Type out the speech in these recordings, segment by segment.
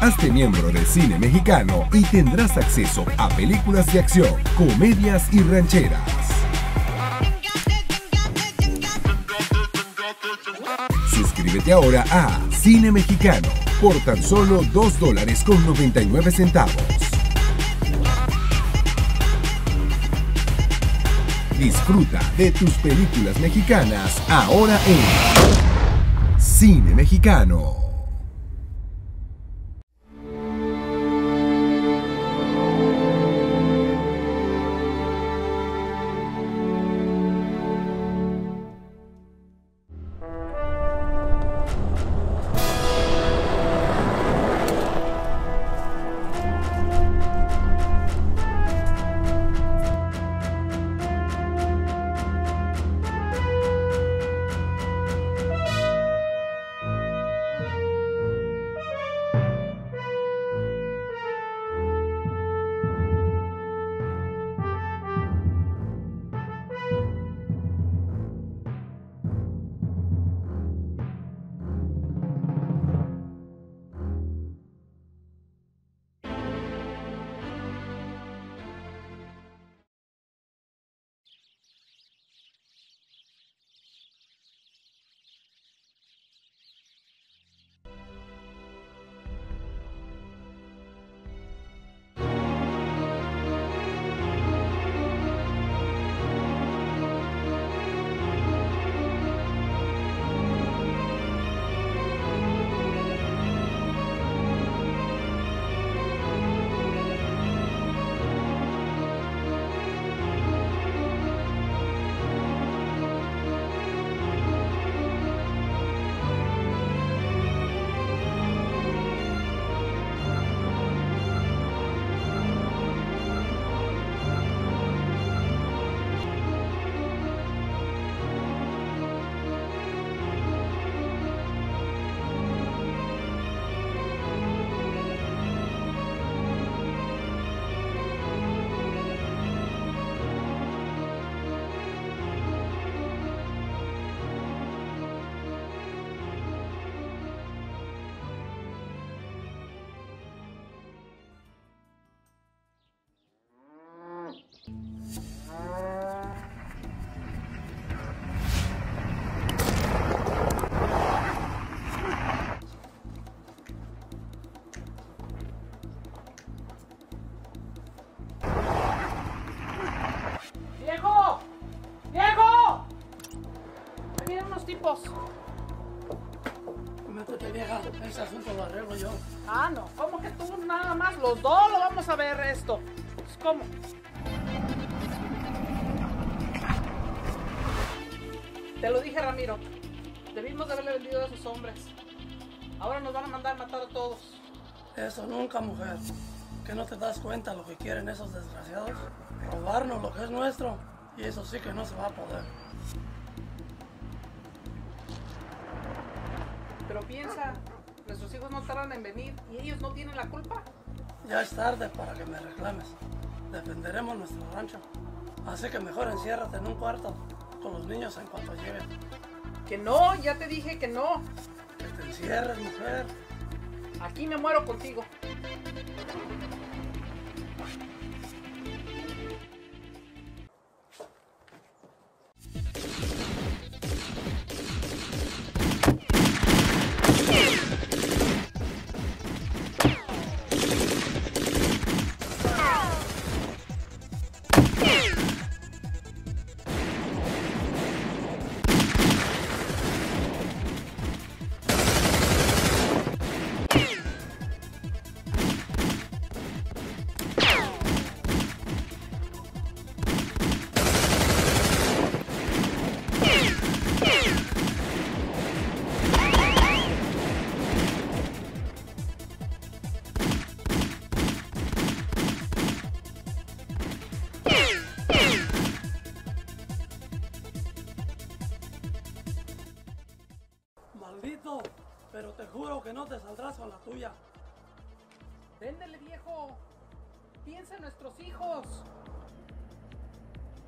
Hazte miembro de Cine Mexicano y tendrás acceso a películas de acción, comedias y rancheras. Suscríbete ahora a Cine Mexicano por tan solo 2 dólares con 99 centavos. Disfruta de tus películas mexicanas ahora en Cine Mexicano. ¿Cómo? Te lo dije, Ramiro. Debimos de haberle vendido a esos hombres. Ahora nos van a mandar matar a todos. Eso nunca, mujer. ¿Que no te das cuenta lo que quieren esos desgraciados? Robarnos lo que es nuestro. Y eso sí que no se va a poder. Pero piensa, nuestros hijos no tardan en venir y ellos no tienen la culpa. Ya es tarde para que me reclames. Defenderemos nuestro rancho. Así que mejor enciérrate en un cuarto con los niños en cuanto lleguen. Que no, ya te dije que no. Que te encierres, mujer. Aquí me muero contigo.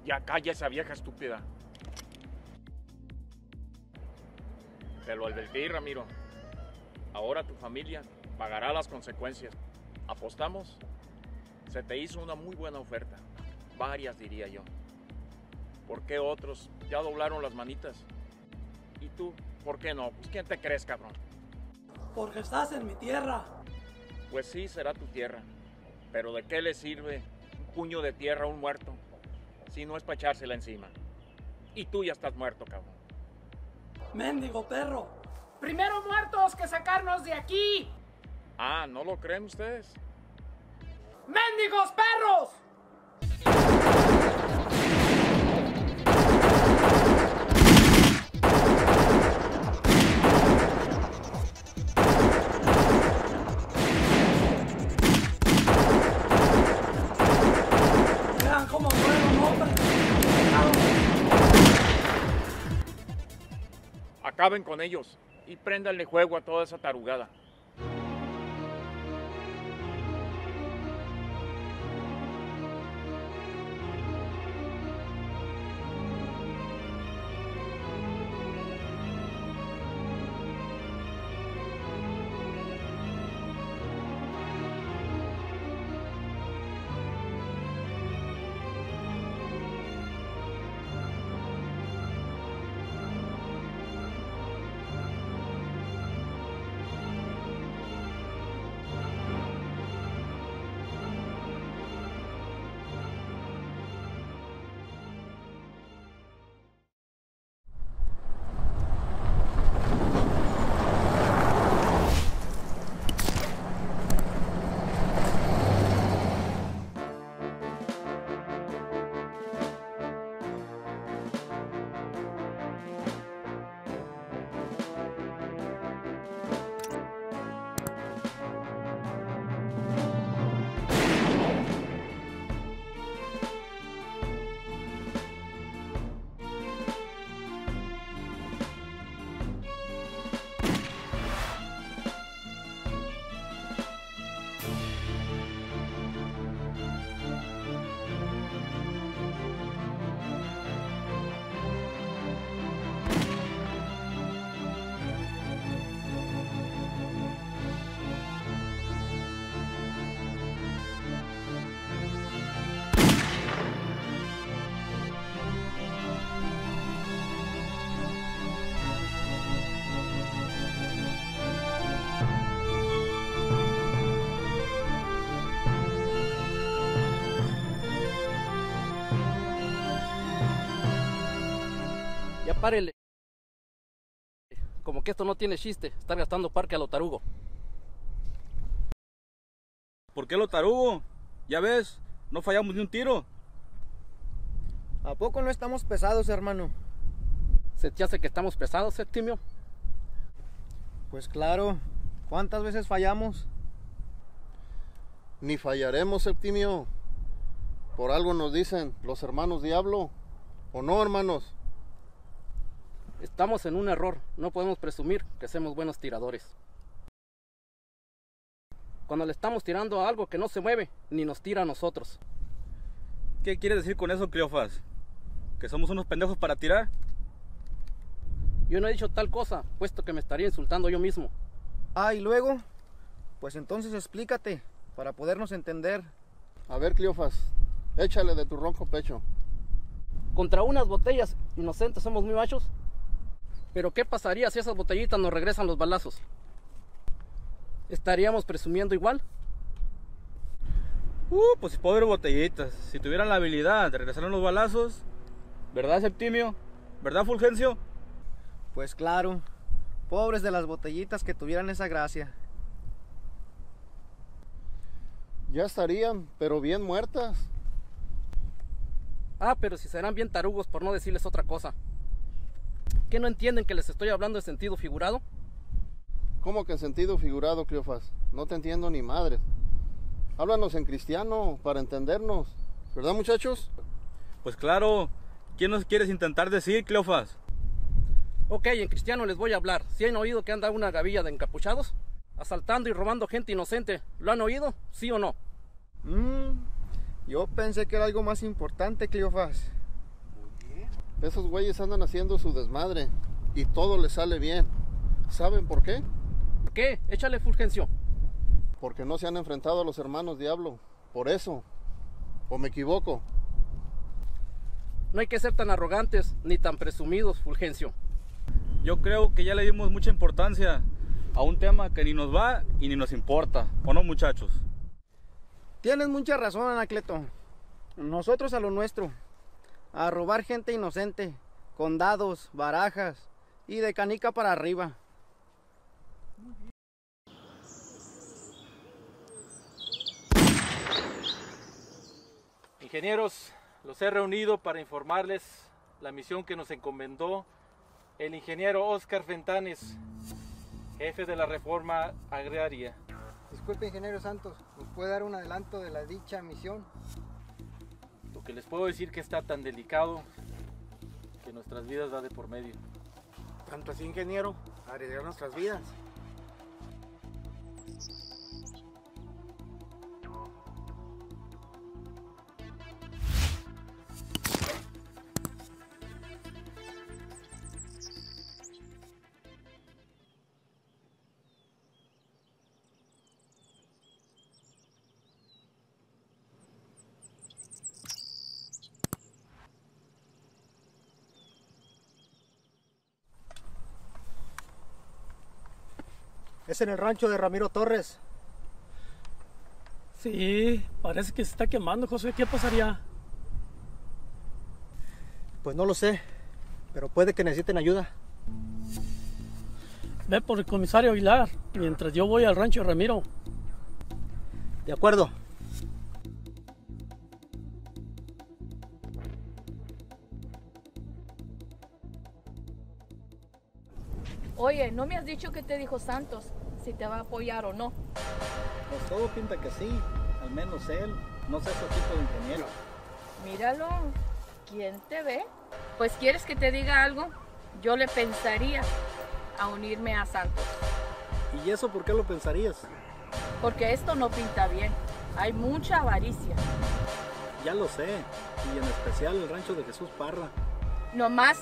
Ya calla esa vieja estúpida. Te lo advertí, Ramiro. Ahora tu familia pagará las consecuencias. ¿Apostamos? Se te hizo una muy buena oferta. Varias, diría yo. ¿Por qué otros ya doblaron las manitas? ¿Y tú? ¿Por qué no? Pues ¿quién te crees, cabrón? Porque estás en mi tierra. Pues sí, será tu tierra. Pero ¿de qué le sirve un puño de tierra a un muerto si no es para echársela encima? Y tú ya estás muerto, cabrón. Mendigo perro. Primero muertos que sacarnos de aquí. Ah, ¿no lo creen ustedes? ¡Mendigos perros! Acaben con ellos y préndanle juego a toda esa tarugada. Párele. Como que esto no tiene chiste, estar gastando parque a lo tarugo. ¿Por qué lo tarugo? Ya ves, no fallamos ni un tiro. ¿A poco no estamos pesados, hermano? ¿Se te hace que estamos pesados, Septimio? Pues claro. ¿Cuántas veces fallamos? Ni fallaremos, Septimio. Por algo nos dicen los hermanos diablo. ¿O no, hermanos? Estamos en un error, no podemos presumir que somos buenos tiradores. Cuando le estamos tirando a algo que no se mueve, ni nos tira a nosotros. ¿Qué quieres decir con eso, Cleofas? ¿Que somos unos pendejos para tirar? Yo no he dicho tal cosa, puesto que me estaría insultando yo mismo. Ah, y luego, pues entonces explícate, para podernos entender. A ver, Cleofas, échale de tu ronco pecho. Contra unas botellas inocentes somos muy machos. Pero ¿qué pasaría si esas botellitas nos regresan los balazos? ¿Estaríamos presumiendo igual? Uh, pues pobre botellitas. Si tuvieran la habilidad de regresar los balazos, ¿verdad, Septimio? ¿Verdad, Fulgencio? Pues claro. Pobres de las botellitas que tuvieran esa gracia. Ya estarían, pero bien muertas. Ah, pero si serán bien tarugos por no decirles otra cosa. ¿Qué no entienden que les estoy hablando en sentido figurado? ¿Cómo que en sentido figurado, Cleofas? No te entiendo ni madre. Háblanos en cristiano para entendernos. ¿Verdad, muchachos? Pues claro. ¿Qué nos quieres intentar decir, Cleofas? Ok, en cristiano les voy a hablar. ¿Si han oído que anda una gavilla de encapuchados? Asaltando y robando gente inocente. ¿Lo han oído? ¿Sí o no? Mmm, yo pensé que era algo más importante, Cleofas. Esos güeyes andan haciendo su desmadre y todo les sale bien. ¿Saben por qué? ¿Qué? Échale Fulgencio. porque no se han enfrentado a los hermanos diablo. Por eso. ¿O me equivoco? No hay que ser tan arrogantes ni tan presumidos, Fulgencio. Yo creo que ya le dimos mucha importancia a un tema que ni nos va y ni nos importa, ¿o no muchachos? Tienes mucha razón, Anacleto. Nosotros a lo nuestro. A robar gente inocente, con dados, barajas y de canica para arriba. Ingenieros, los he reunido para informarles la misión que nos encomendó el ingeniero Oscar Fentanes, jefe de la reforma agraria. Disculpe, ingeniero Santos, ¿nos puede dar un adelanto de la dicha misión? Lo que les puedo decir que está tan delicado que nuestras vidas va de por medio. Tanto así, ingeniero, arriesgar nuestras vidas. Es en el rancho de Ramiro Torres. Sí, parece que se está quemando, José. ¿Qué pasaría? Pues no lo sé, pero puede que necesiten ayuda. Ve por el comisario Aguilar, mientras yo voy al rancho de Ramiro. De acuerdo. Oye, ¿no me has dicho qué te dijo Santos? Si te va a apoyar o no. Pues todo pinta que sí, al menos él. No sé su tipo de ingeniero. Míralo. ¿Quién te ve? Pues quieres que te diga algo. Yo le pensaría a unirme a Santos. ¿Y eso por qué lo pensarías? Porque esto no pinta bien. Hay mucha avaricia. Ya lo sé. Y en especial el rancho de Jesús Parra. ¿No más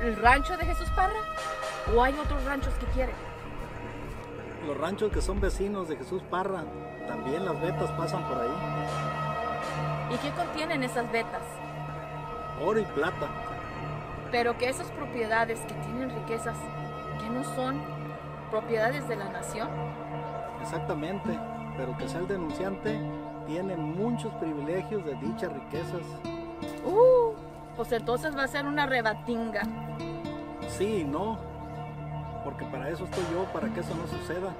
el rancho de Jesús Parra? ¿O hay otros ranchos que quieren? Los ranchos que son vecinos de Jesús Parra. También las vetas pasan por ahí. ¿Y qué contienen esas vetas? Oro y plata. Pero que esas propiedades que tienen riquezas, que no son propiedades de la nación. Exactamente. Pero que sea el denunciante, tiene muchos privilegios de dichas riquezas. Uh, pues entonces va a ser una rebatinga. Sí no. Porque para eso estoy yo, para que eso no suceda.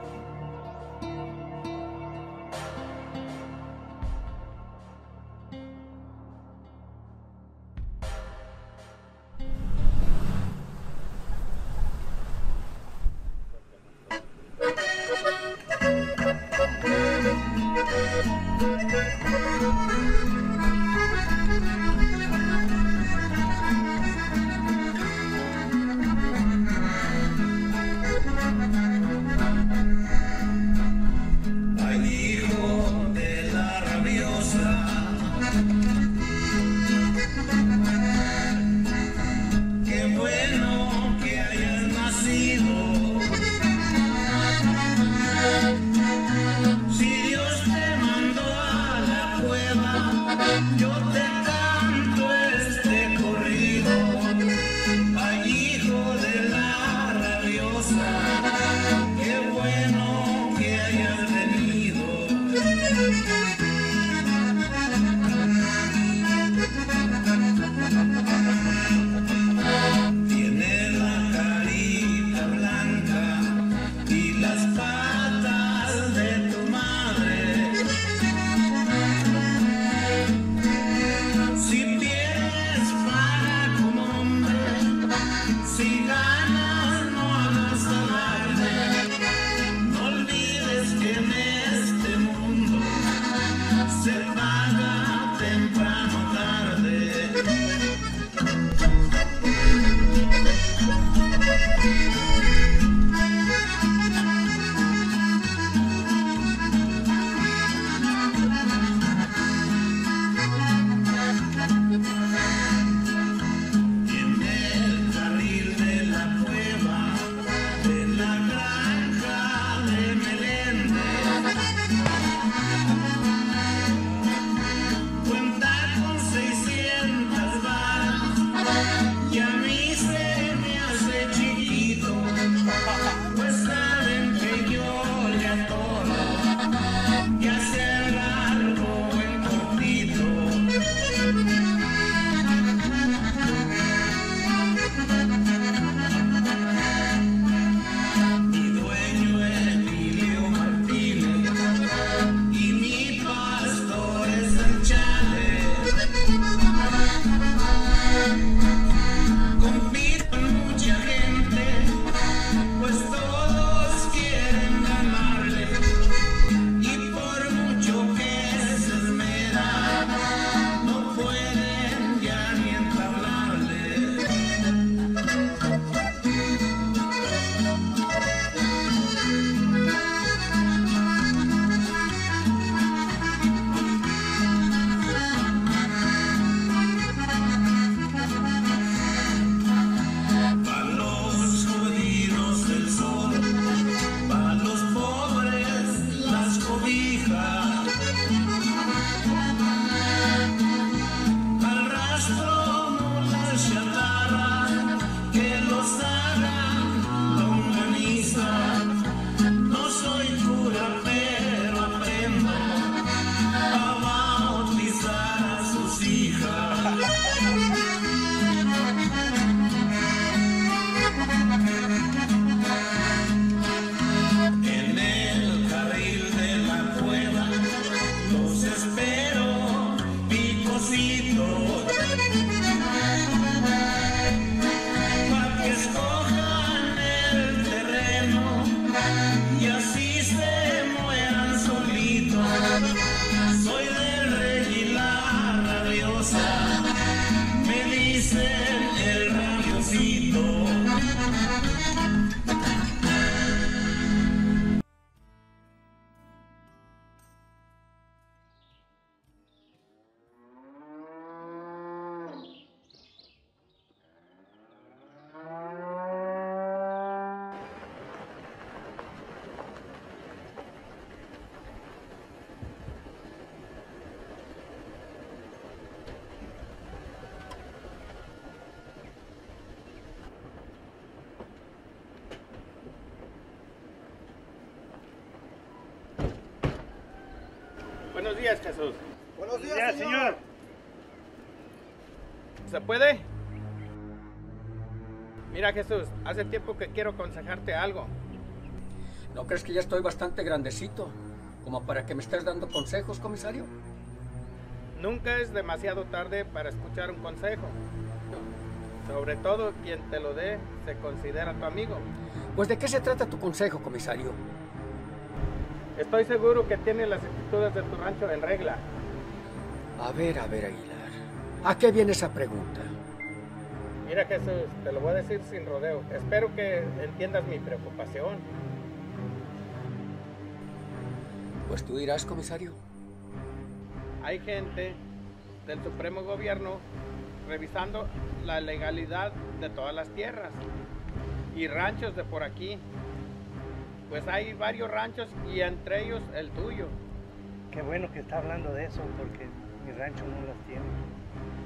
Mira, Jesús, hace tiempo que quiero aconsejarte algo. ¿No crees que ya estoy bastante grandecito como para que me estés dando consejos, comisario? Nunca es demasiado tarde para escuchar un consejo. Sobre todo quien te lo dé se considera tu amigo. Pues de qué se trata tu consejo, comisario? Estoy seguro que tienes las escrituras de tu rancho en regla. A ver, a ver, Aguilar. ¿A qué viene esa pregunta? Mira Jesús, te lo voy a decir sin rodeo. Espero que entiendas mi preocupación. Pues tú dirás, comisario. Hay gente del Supremo Gobierno revisando la legalidad de todas las tierras y ranchos de por aquí. Pues hay varios ranchos y entre ellos el tuyo. Qué bueno que está hablando de eso porque mi rancho no las tiene.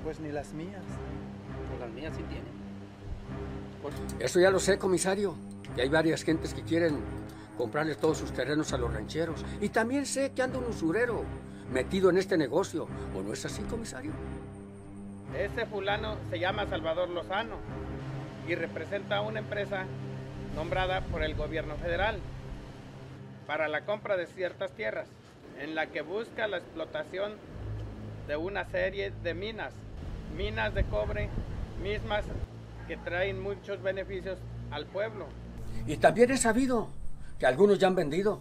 Pues ni las mías. Las mías sí tienen. Eso ya lo sé, comisario. Que hay varias gentes que quieren comprarle todos sus terrenos a los rancheros. Y también sé que anda un usurero metido en este negocio. ¿O no es así, comisario? Ese fulano se llama Salvador Lozano y representa a una empresa nombrada por el gobierno federal para la compra de ciertas tierras, en la que busca la explotación de una serie de minas, minas de cobre, mismas que traen muchos beneficios al pueblo. Y también he sabido que algunos ya han vendido.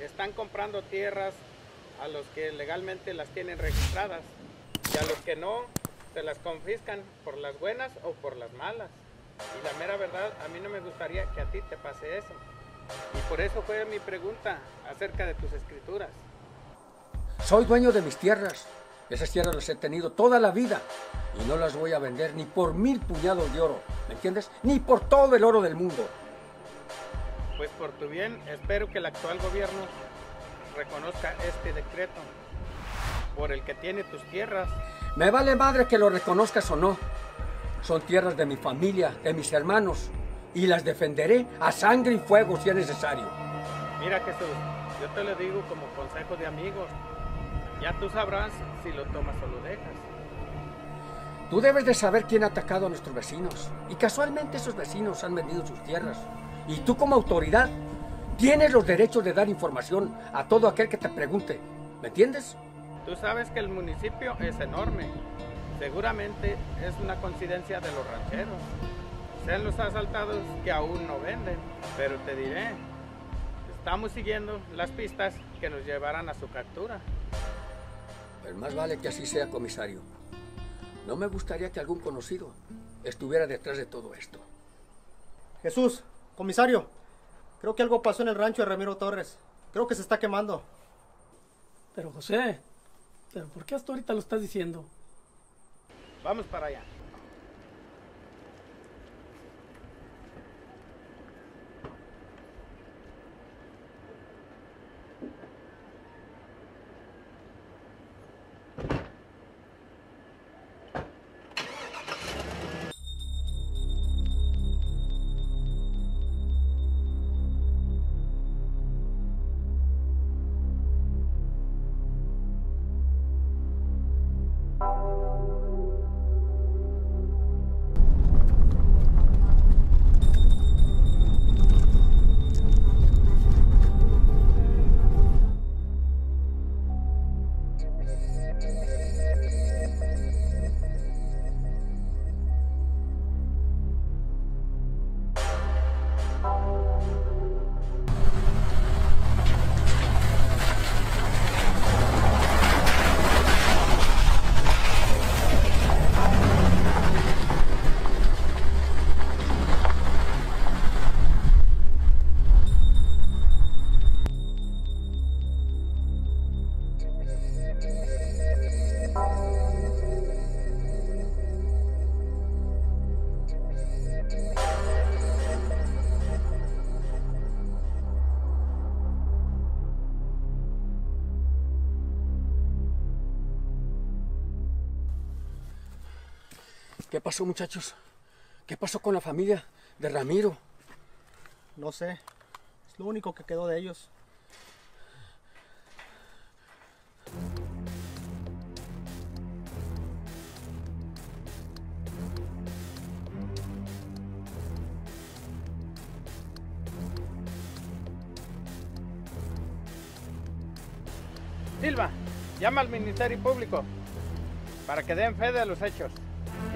Están comprando tierras a los que legalmente las tienen registradas y a los que no se las confiscan por las buenas o por las malas. Y la mera verdad, a mí no me gustaría que a ti te pase eso. Y por eso fue mi pregunta acerca de tus escrituras. Soy dueño de mis tierras. Esas tierras las he tenido toda la vida y no las voy a vender ni por mil puñados de oro, ¿me entiendes? Ni por todo el oro del mundo. Pues por tu bien, espero que el actual gobierno reconozca este decreto por el que tiene tus tierras. Me vale madre que lo reconozcas o no. Son tierras de mi familia, de mis hermanos, y las defenderé a sangre y fuego si es necesario. Mira Jesús, yo te lo digo como consejo de amigos. Ya tú sabrás si lo tomas o lo dejas. Tú debes de saber quién ha atacado a nuestros vecinos. Y casualmente esos vecinos han vendido sus tierras. Y tú como autoridad tienes los derechos de dar información a todo aquel que te pregunte. ¿Me entiendes? Tú sabes que el municipio es enorme. Seguramente es una coincidencia de los rancheros. Sean los asaltados que aún no venden. Pero te diré, estamos siguiendo las pistas que nos llevarán a su captura. Pues más vale que así sea, comisario. No me gustaría que algún conocido estuviera detrás de todo esto. Jesús, comisario, creo que algo pasó en el rancho de Ramiro Torres. Creo que se está quemando. Pero José, ¿pero por qué hasta ahorita lo estás diciendo? Vamos para allá. ¿Qué pasó, muchachos? ¿Qué pasó con la familia de Ramiro? No sé. Es lo único que quedó de ellos. Silva, llama al Ministerio Público para que den fe de los hechos.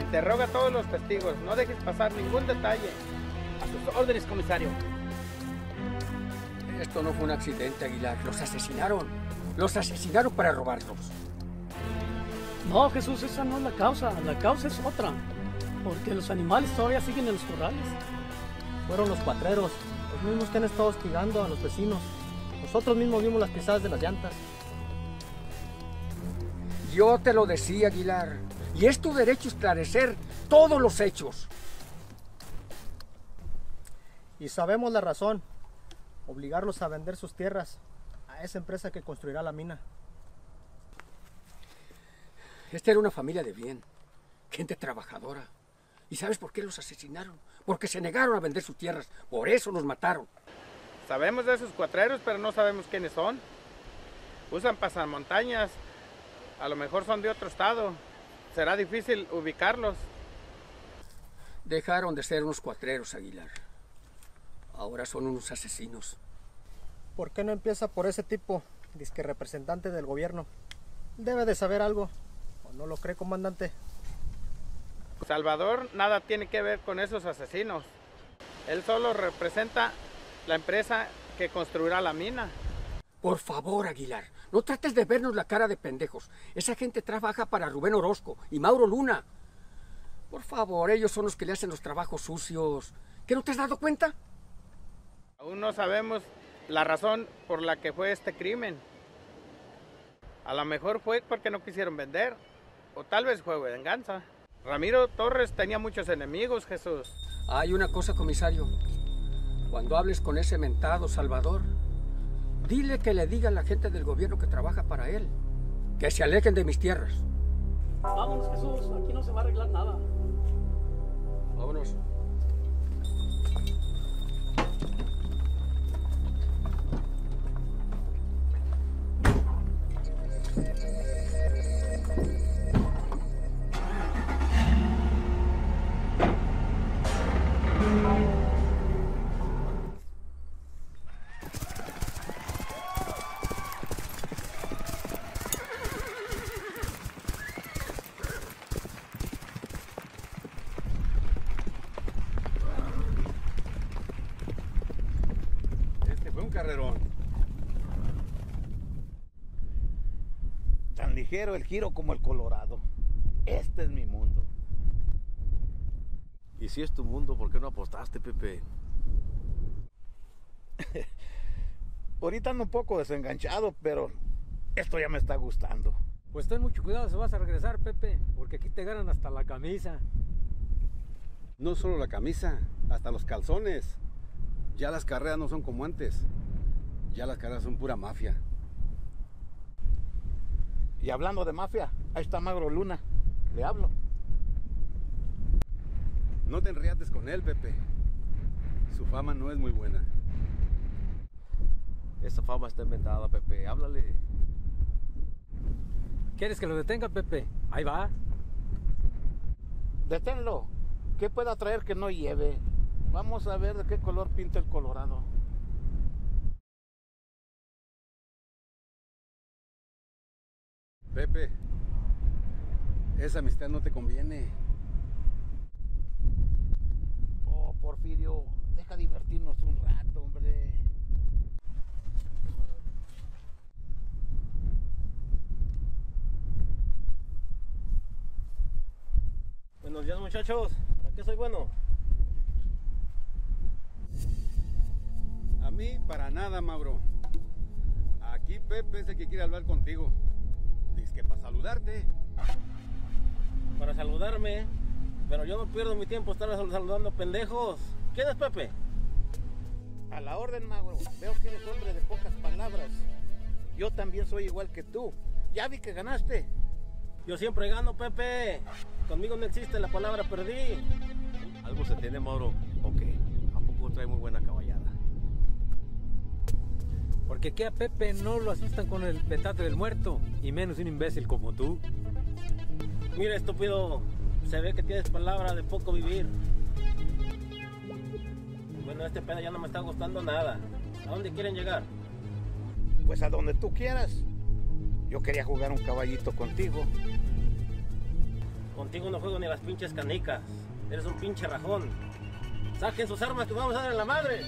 Interroga a todos los testigos, no dejes pasar ningún detalle. A sus órdenes, comisario. Esto no fue un accidente, Aguilar. Los asesinaron. Los asesinaron para robarlos. No, Jesús, esa no es la causa. La causa es otra. Porque los animales todavía siguen en los corrales. Fueron los cuatreros, los mismos que han estado hostigando a los vecinos. Nosotros mismos vimos las pisadas de las llantas. Yo te lo decía, Aguilar. Y es tu derecho esclarecer todos los hechos. Y sabemos la razón. Obligarlos a vender sus tierras a esa empresa que construirá la mina. Esta era una familia de bien, gente trabajadora. ¿Y sabes por qué los asesinaron? Porque se negaron a vender sus tierras. Por eso los mataron. Sabemos de esos cuatreros, pero no sabemos quiénes son. Usan pasamontañas. A lo mejor son de otro estado. Será difícil ubicarlos. Dejaron de ser unos cuatreros, Aguilar. Ahora son unos asesinos. ¿Por qué no empieza por ese tipo, disque representante del gobierno? Debe de saber algo. ¿O no lo cree, comandante? Salvador nada tiene que ver con esos asesinos. Él solo representa la empresa que construirá la mina. Por favor, Aguilar, no trates de vernos la cara de pendejos. Esa gente trabaja para Rubén Orozco y Mauro Luna. Por favor, ellos son los que le hacen los trabajos sucios. ¿Que no te has dado cuenta? Aún no sabemos la razón por la que fue este crimen. A lo mejor fue porque no quisieron vender. O tal vez fue venganza. Ramiro Torres tenía muchos enemigos, Jesús. Hay una cosa, comisario. Cuando hables con ese mentado Salvador, dile que le diga a la gente del gobierno que trabaja para él que se alejen de mis tierras. Vámonos, Jesús. Aquí no se va a arreglar nada. Vámonos. Ligero el giro como el Colorado. Este es mi mundo. Y si es tu mundo, ¿por qué no apostaste, Pepe? Ahorita ando un poco desenganchado, pero esto ya me está gustando. Pues ten mucho cuidado si vas a regresar, Pepe, porque aquí te ganan hasta la camisa. No solo la camisa, hasta los calzones. Ya las carreras no son como antes. Ya las carreras son pura mafia. Y hablando de mafia, ahí está Magro Luna. Le hablo. No te enriates con él, Pepe. Su fama no es muy buena. Esa fama está inventada, Pepe. Háblale. ¿Quieres que lo detenga, Pepe? Ahí va. Deténlo. ¿Qué pueda traer que no lleve? Vamos a ver de qué color pinta el Colorado. Pepe, esa amistad no te conviene. Oh, Porfirio, deja divertirnos un rato, hombre. Buenos días, muchachos. ¿Para qué soy bueno? A mí, para nada, Mauro. Aquí Pepe es el que quiere hablar contigo. Dice que para saludarte. Para saludarme. Pero yo no pierdo mi tiempo estar sal- saludando pendejos. ¿Quién es Pepe? A la orden, Magro. Veo que eres hombre de pocas palabras. Yo también soy igual que tú. Ya vi que ganaste. Yo siempre gano, Pepe. Conmigo no existe la palabra perdí. Algo se tiene, Mauro. Ok. ¿A poco trae muy buena caballada? Porque que a Pepe no lo asustan con el petate del muerto, y menos un imbécil como tú. Mira, estúpido, se ve que tienes palabra de poco vivir. Bueno, este pedo ya no me está gustando nada. ¿A dónde quieren llegar? Pues a donde tú quieras. Yo quería jugar un caballito contigo. Contigo no juego ni las pinches canicas. Eres un pinche rajón. Saquen sus armas que vamos a dar en la madre.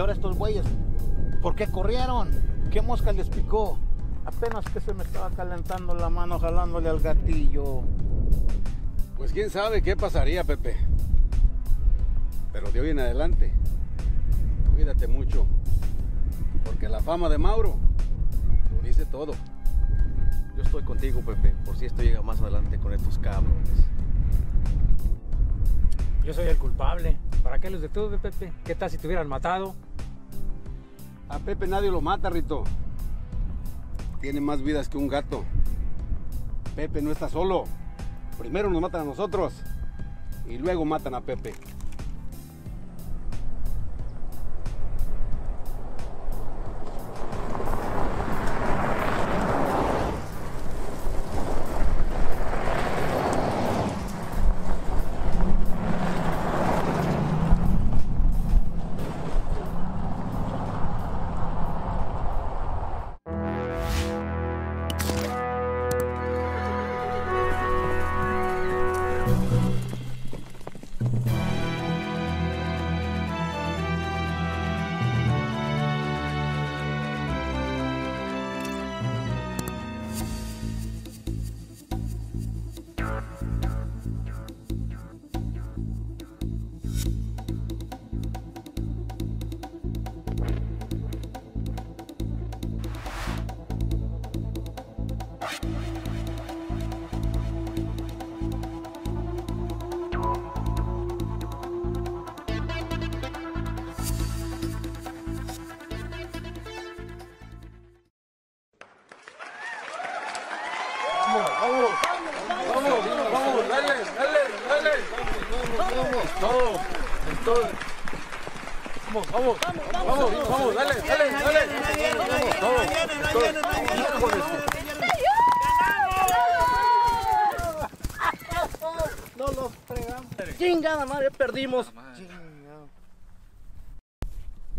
Ahora estos güeyes, ¿por qué corrieron? ¿Qué mosca les picó? Apenas que se me estaba calentando la mano jalándole al gatillo. Pues quién sabe qué pasaría, Pepe. Pero de hoy en adelante, cuídate mucho. Porque la fama de Mauro lo dice todo. Yo estoy contigo, Pepe, por si esto llega más adelante con estos cabrones. Yo soy el culpable. ¿Para qué los detuve, Pepe? ¿Qué tal si te hubieran matado? A Pepe nadie lo mata, Rito. Tiene más vidas que un gato. Pepe no está solo. Primero nos matan a nosotros y luego matan a Pepe.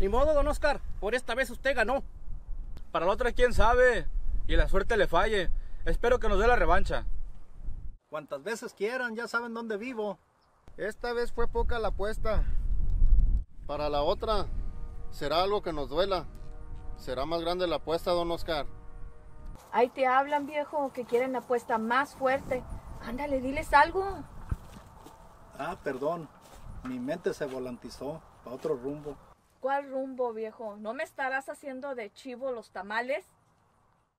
Ni modo, don Oscar, por esta vez usted ganó. Para la otra, quién sabe. Y la suerte le falle. Espero que nos dé la revancha. Cuantas veces quieran, ya saben dónde vivo. Esta vez fue poca la apuesta. Para la otra, será algo que nos duela. Será más grande la apuesta, don Oscar. Ahí te hablan, viejo, que quieren apuesta más fuerte. Ándale, diles algo. Ah, perdón. Mi mente se volantizó para otro rumbo. ¿Cuál rumbo, viejo? ¿No me estarás haciendo de chivo los tamales?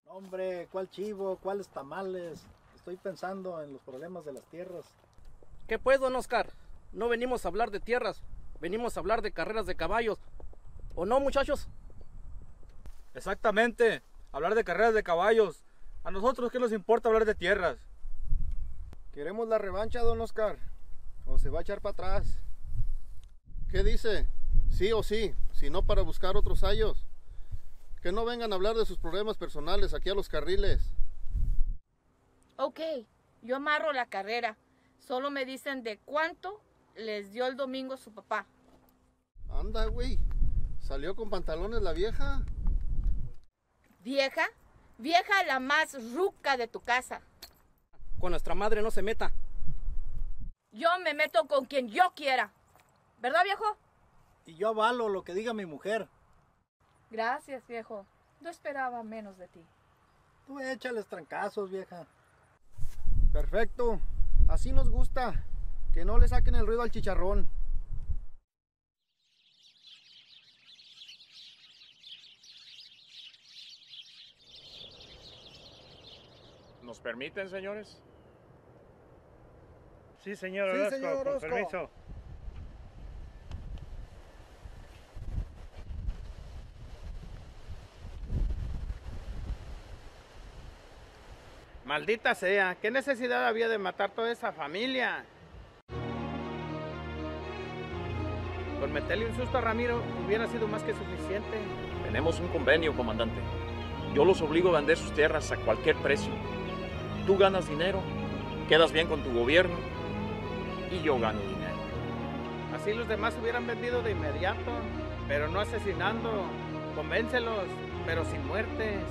Hombre, ¿cuál chivo? ¿Cuáles tamales? Estoy pensando en los problemas de las tierras. ¿Qué pues, don Oscar? No venimos a hablar de tierras, venimos a hablar de carreras de caballos. ¿O no, muchachos? Exactamente, hablar de carreras de caballos. A nosotros, ¿qué nos importa hablar de tierras? ¿Queremos la revancha, don Oscar? ¿O se va a echar para atrás? ¿Qué dice? Sí o sí, si no para buscar otros ayos. Que no vengan a hablar de sus problemas personales aquí a los carriles. Ok, yo amarro la carrera. Solo me dicen de cuánto les dio el domingo su papá. Anda, güey. ¿Salió con pantalones la vieja? ¿Vieja? Vieja la más ruca de tu casa. Con nuestra madre no se meta. Yo me meto con quien yo quiera. ¿Verdad, viejo? Y yo avalo lo que diga mi mujer. Gracias, viejo. No esperaba menos de ti. Tú échales trancazos, vieja. Perfecto. Así nos gusta. Que no le saquen el ruido al chicharrón. ¿Nos permiten, señores? Sí, señor Sí, Orozco, señor con permiso. Maldita sea, ¿qué necesidad había de matar toda esa familia? Con meterle un susto a Ramiro hubiera sido más que suficiente. Tenemos un convenio, comandante. Yo los obligo a vender sus tierras a cualquier precio. Tú ganas dinero, quedas bien con tu gobierno y yo gano dinero. Así los demás hubieran vendido de inmediato, pero no asesinando. Convéncelos, pero sin muertes.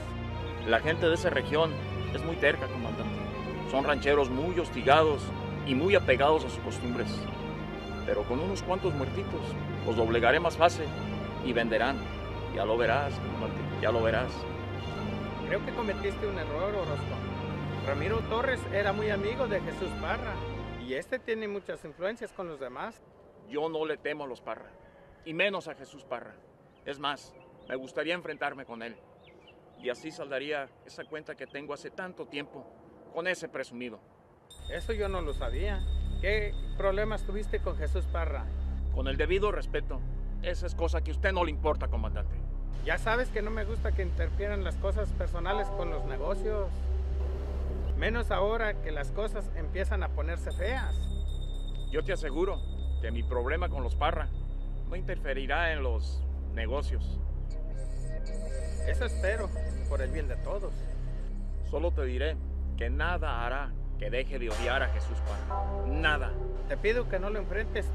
La gente de esa región es muy terca, comandante. Son rancheros muy hostigados y muy apegados a sus costumbres. Pero con unos cuantos muertitos los doblegaré más fácil y venderán. Ya lo verás, comandante, ya lo verás. Creo que cometiste un error, Orozco. Ramiro Torres era muy amigo de Jesús Parra y este tiene muchas influencias con los demás. Yo no le temo a los Parra, y menos a Jesús Parra. Es más, me gustaría enfrentarme con él. Y así saldaría esa cuenta que tengo hace tanto tiempo con ese presumido. Eso yo no lo sabía. ¿Qué problemas tuviste con Jesús Parra? Con el debido respeto, esa es cosa que a usted no le importa, comandante. Ya sabes que no me gusta que interfieran las cosas personales con los negocios. Menos ahora que las cosas empiezan a ponerse feas. Yo te aseguro que mi problema con los Parra no interferirá en los negocios. Eso espero, por el bien de todos. Solo te diré que nada hará que deje de odiar a Jesús Parra. Nada. Te pido que no lo enfrentes,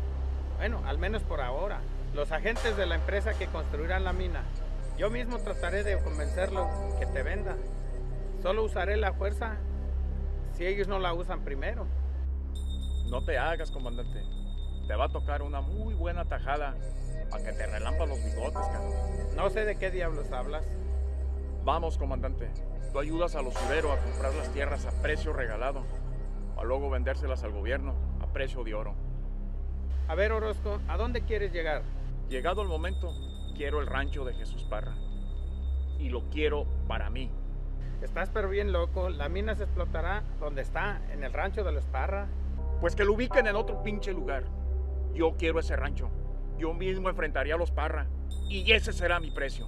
bueno, al menos por ahora. Los agentes de la empresa que construirán la mina. Yo mismo trataré de convencerlos que te venda. Solo usaré la fuerza si ellos no la usan primero. No te hagas, comandante. Te va a tocar una muy buena tajada para que te relampan los bigotes, cabrón. No sé de qué diablos hablas. Vamos, comandante. Tú ayudas al usurero a comprar las tierras a precio regalado, para luego vendérselas al gobierno a precio de oro. A ver, Orozco, ¿a dónde quieres llegar? Llegado el momento, quiero el rancho de Jesús Parra. Y lo quiero para mí. Estás pero bien loco. La mina se explotará donde está, en el rancho de los Parra. Pues que lo ubiquen en otro pinche lugar. Yo quiero ese rancho. Yo mismo enfrentaría a los Parra. Y ese será mi precio.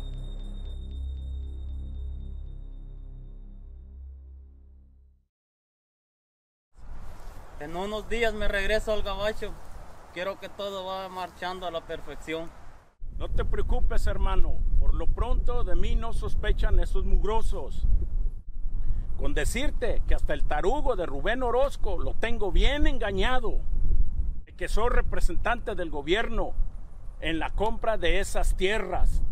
En unos días me regreso al gabacho. Quiero que todo va marchando a la perfección. No te preocupes, hermano. Por lo pronto de mí no sospechan esos mugrosos. Con decirte que hasta el tarugo de Rubén Orozco lo tengo bien engañado. Que soy representante del gobierno en la compra de esas tierras.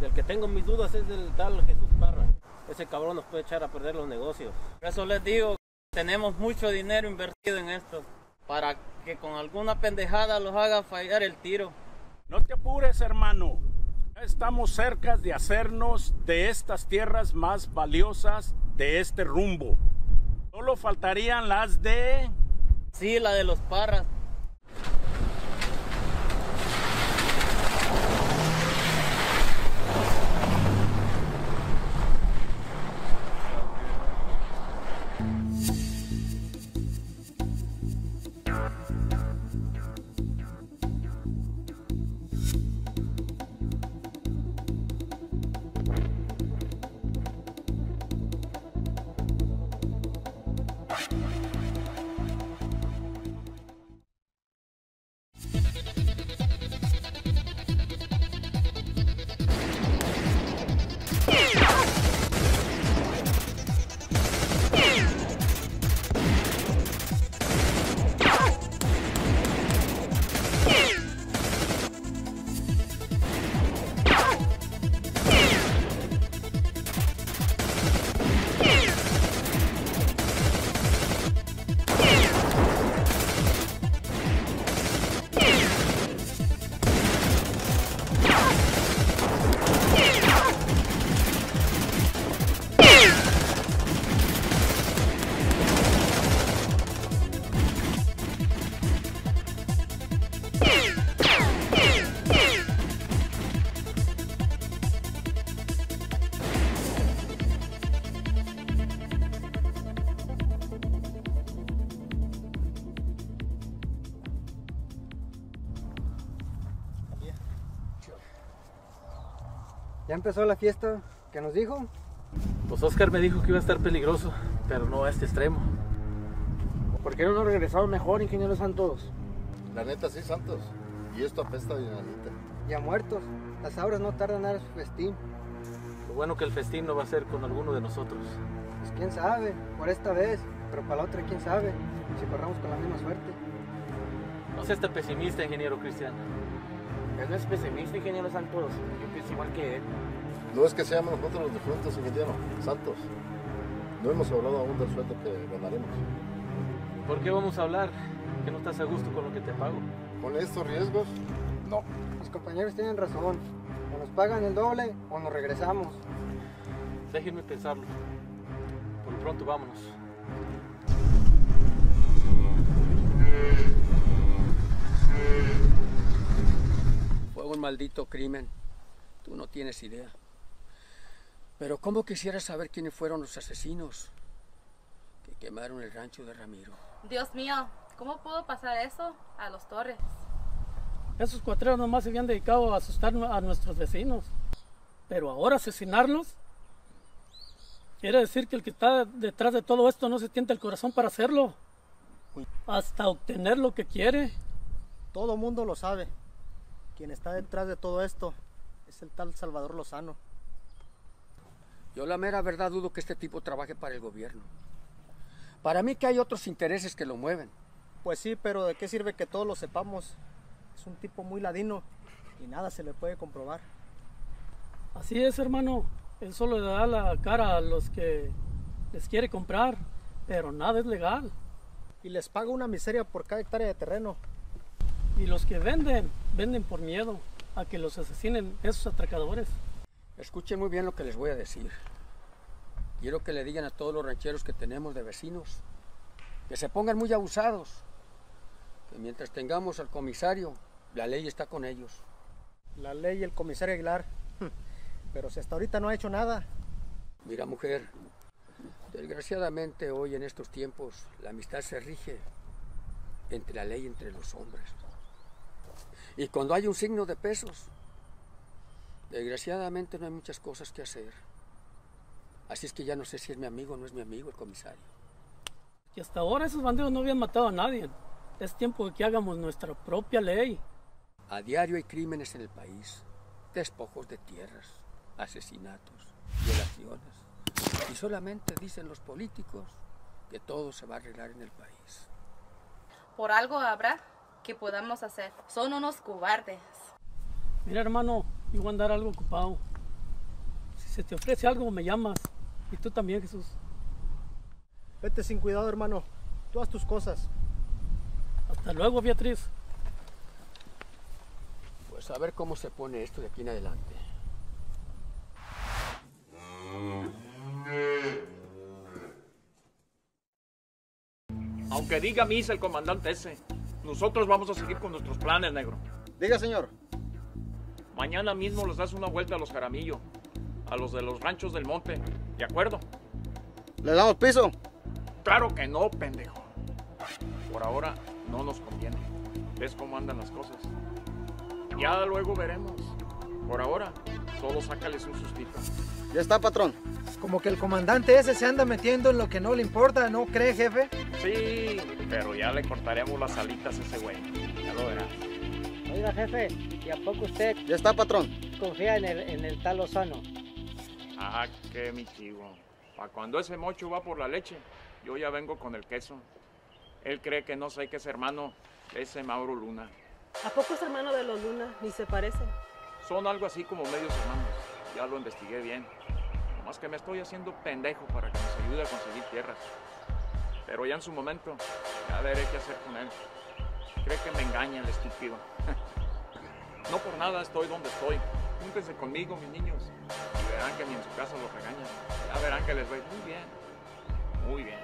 Del que tengo mis dudas es del tal Jesús Parra. Ese cabrón nos puede echar a perder los negocios. Por eso les digo, tenemos mucho dinero invertido en esto. Para que con alguna pendejada los haga fallar el tiro. No te apures, hermano. Ya estamos cerca de hacernos de estas tierras más valiosas de este rumbo. Solo faltarían las de... Sí, la de los Parras. Empezó la fiesta? ¿Qué nos dijo? Pues Oscar me dijo que iba a estar peligroso, pero no a este extremo. ¿Por qué no nos regresaron mejor, ingeniero Santos? La neta, sí, Santos. Y esto apesta dinamita. Ya muertos. Las abras no tardan en dar su festín. Lo bueno que el festín no va a ser con alguno de nosotros. Pues quién sabe, por esta vez. Pero para la otra, quién sabe. Si corramos con la misma suerte. No seas tan pesimista, ingeniero Cristian. Él no es pesimista, ingeniero Santos. Yo pienso igual que él. No es que seamos nosotros los difuntos, ingeniero. Santos. No hemos hablado aún del sueldo que ganaremos. ¿Por qué vamos a hablar? ¿Que no estás a gusto con lo que te pago? ¿Con estos riesgos? No. Mis compañeros tienen razón. O nos pagan el doble o nos regresamos. Déjenme pensarlo. Por lo pronto, vámonos. Fue un maldito crimen. Tú no tienes idea. Pero ¿cómo quisiera saber quiénes fueron los asesinos que quemaron el rancho de Ramiro? Dios mío, ¿cómo pudo pasar eso a los Torres? Esos cuatreros nomás se habían dedicado a asustar a nuestros vecinos. Pero ahora asesinarlos. Quiere decir que el que está detrás de todo esto no se tienta el corazón para hacerlo. Hasta obtener lo que quiere. Todo mundo lo sabe. Quien está detrás de todo esto es el tal Salvador Lozano. Yo la mera verdad dudo que este tipo trabaje para el gobierno. Para mí que hay otros intereses que lo mueven. Pues sí, pero ¿de qué sirve que todos lo sepamos? Es un tipo muy ladino y nada se le puede comprobar. Así es, hermano. Él solo le da la cara a los que les quiere comprar, pero nada es legal. Y les paga una miseria por cada hectárea de terreno. Y los que venden, venden por miedo a que los asesinen esos atracadores. Escuchen muy bien lo que les voy a decir. Quiero que le digan a todos los rancheros que tenemos de vecinos que se pongan muy abusados. Que mientras tengamos al comisario, la ley está con ellos. La ley y el comisario Aguilar. Pero si hasta ahorita no ha hecho nada. Mira, mujer, desgraciadamente hoy en estos tiempos la amistad se rige entre la ley y entre los hombres. Y cuando hay un signo de pesos, desgraciadamente no hay muchas cosas que hacer. Así es que ya no sé si es mi amigo o no es mi amigo el comisario. Y hasta ahora esos bandidos no habían matado a nadie. Es tiempo de que hagamos nuestra propia ley. A diario hay crímenes en el país, despojos de tierras, asesinatos, violaciones. Y solamente dicen los políticos que todo se va a arreglar en el país. Por algo habrá que podamos hacer. Son unos cobardes. Mira, hermano, yo voy a andar algo ocupado. Si se te ofrece algo, me llamas. Y tú también, Jesús. Vete sin cuidado, hermano. Tú haz tus cosas. Hasta luego, Beatriz. Pues a ver cómo se pone esto de aquí en adelante. Aunque diga misa el comandante ese, nosotros vamos a seguir con nuestros planes, negro. Diga, señor. Mañana mismo les das una vuelta a los Jaramillo, a los de los ranchos del monte, ¿de acuerdo? ¿Le damos piso? Claro que no, pendejo. Por ahora no nos conviene. ¿Ves cómo andan las cosas? Ya luego veremos. Por ahora, solo sácales un sustito. Ya está, patrón. Como que el comandante ese se anda metiendo en lo que no le importa, ¿no cree, jefe? Sí, pero ya le cortaremos las alitas a ese güey. Ya lo verás. Oiga, jefe, ¿y a poco usted Ya está, patrón. confía en el, en el tal Lozano? Ah, qué mi chivo. Pa' cuando ese mocho va por la leche, yo ya vengo con el queso. Él cree que no sé qué es hermano de ese Mauro Luna. ¿A poco es hermano de los Luna? Ni se parecen. Son algo así como medios hermanos. Ya lo investigué bien. Nomás que me estoy haciendo pendejo para que nos ayude a conseguir tierras. Pero ya en su momento, ya veré qué hacer con él. Cree que me engaña el estúpido. no por nada estoy donde estoy. Júntense conmigo, mis niños. Y verán que ni en su casa los regañan. Ya verán que les va muy bien. Muy bien.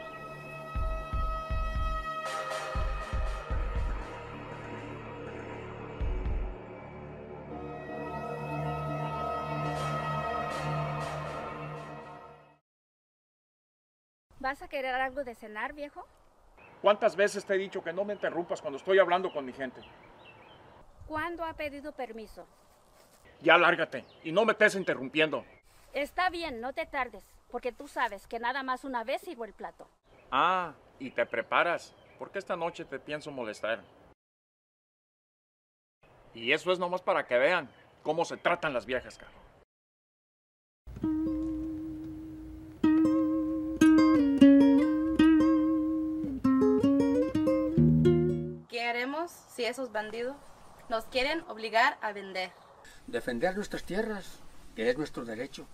¿Vas a querer algo de cenar, viejo? ¿Cuántas veces te he dicho que no me interrumpas cuando estoy hablando con mi gente? ¿Cuándo ha pedido permiso? Ya lárgate y no me estés interrumpiendo. Está bien, no te tardes, porque tú sabes que nada más una vez sirvo el plato. Ah, y te preparas, porque esta noche te pienso molestar. Y eso es nomás para que vean cómo se tratan las viejas, caro. Si esos bandidos nos quieren obligar a vender? Defender nuestras tierras, que es nuestro derecho.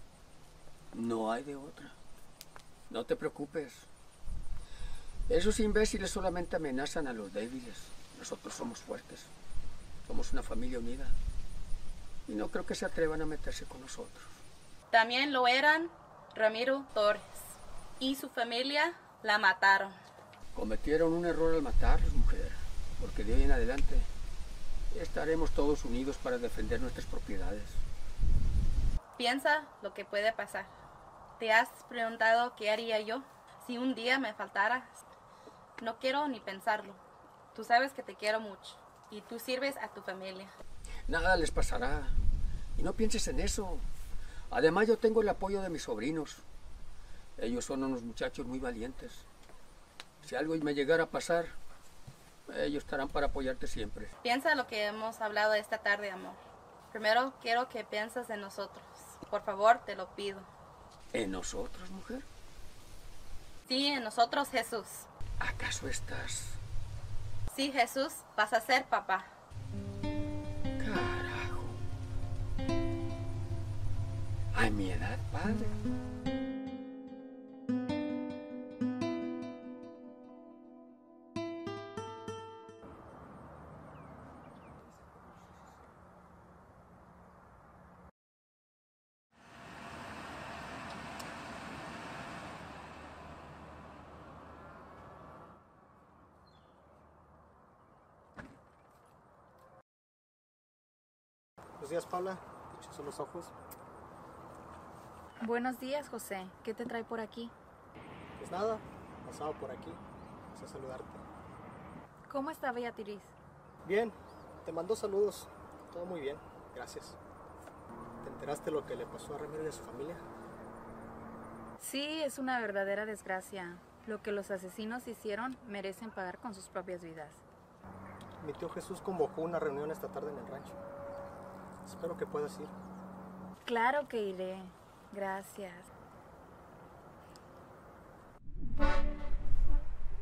No hay de otra. No te preocupes. Esos imbéciles solamente amenazan a los débiles. Nosotros somos fuertes. Somos una familia unida. Y no creo que se atrevan a meterse con nosotros. También lo eran Ramiro Torres y su familia la mataron. Cometieron un error al matarlos. Porque de hoy en adelante estaremos todos unidos para defender nuestras propiedades. Piensa lo que puede pasar. ¿Te has preguntado qué haría yo si un día me faltara? No quiero ni pensarlo. Tú sabes que te quiero mucho y tú sirves a tu familia. Nada les pasará. Y no pienses en eso. Además yo tengo el apoyo de mis sobrinos. Ellos son unos muchachos muy valientes. Si algo me llegara a pasar, ellos estarán para apoyarte siempre. Piensa lo que hemos hablado esta tarde, amor. Primero quiero que pienses en nosotros. Por favor, te lo pido. ¿En nosotros, mujer? Sí, en nosotros, Jesús. ¿Acaso estás? Sí, Jesús, vas a ser papá. Carajo. A mi edad, padre. Buenos días, Paula. Son los ojos. Buenos días, José. ¿Qué te trae por aquí? Pues nada, pasaba por aquí. Pasé a saludarte. ¿Cómo está Beatriz? Bien, te mandó saludos. Todo muy bien, gracias. ¿Te enteraste lo que le pasó a Ramiro y a su familia? Sí, es una verdadera desgracia. Lo que los asesinos hicieron merecen pagar con sus propias vidas. Mi tío Jesús convocó una reunión esta tarde en el rancho. Espero que puedas ir. Claro que iré. Gracias.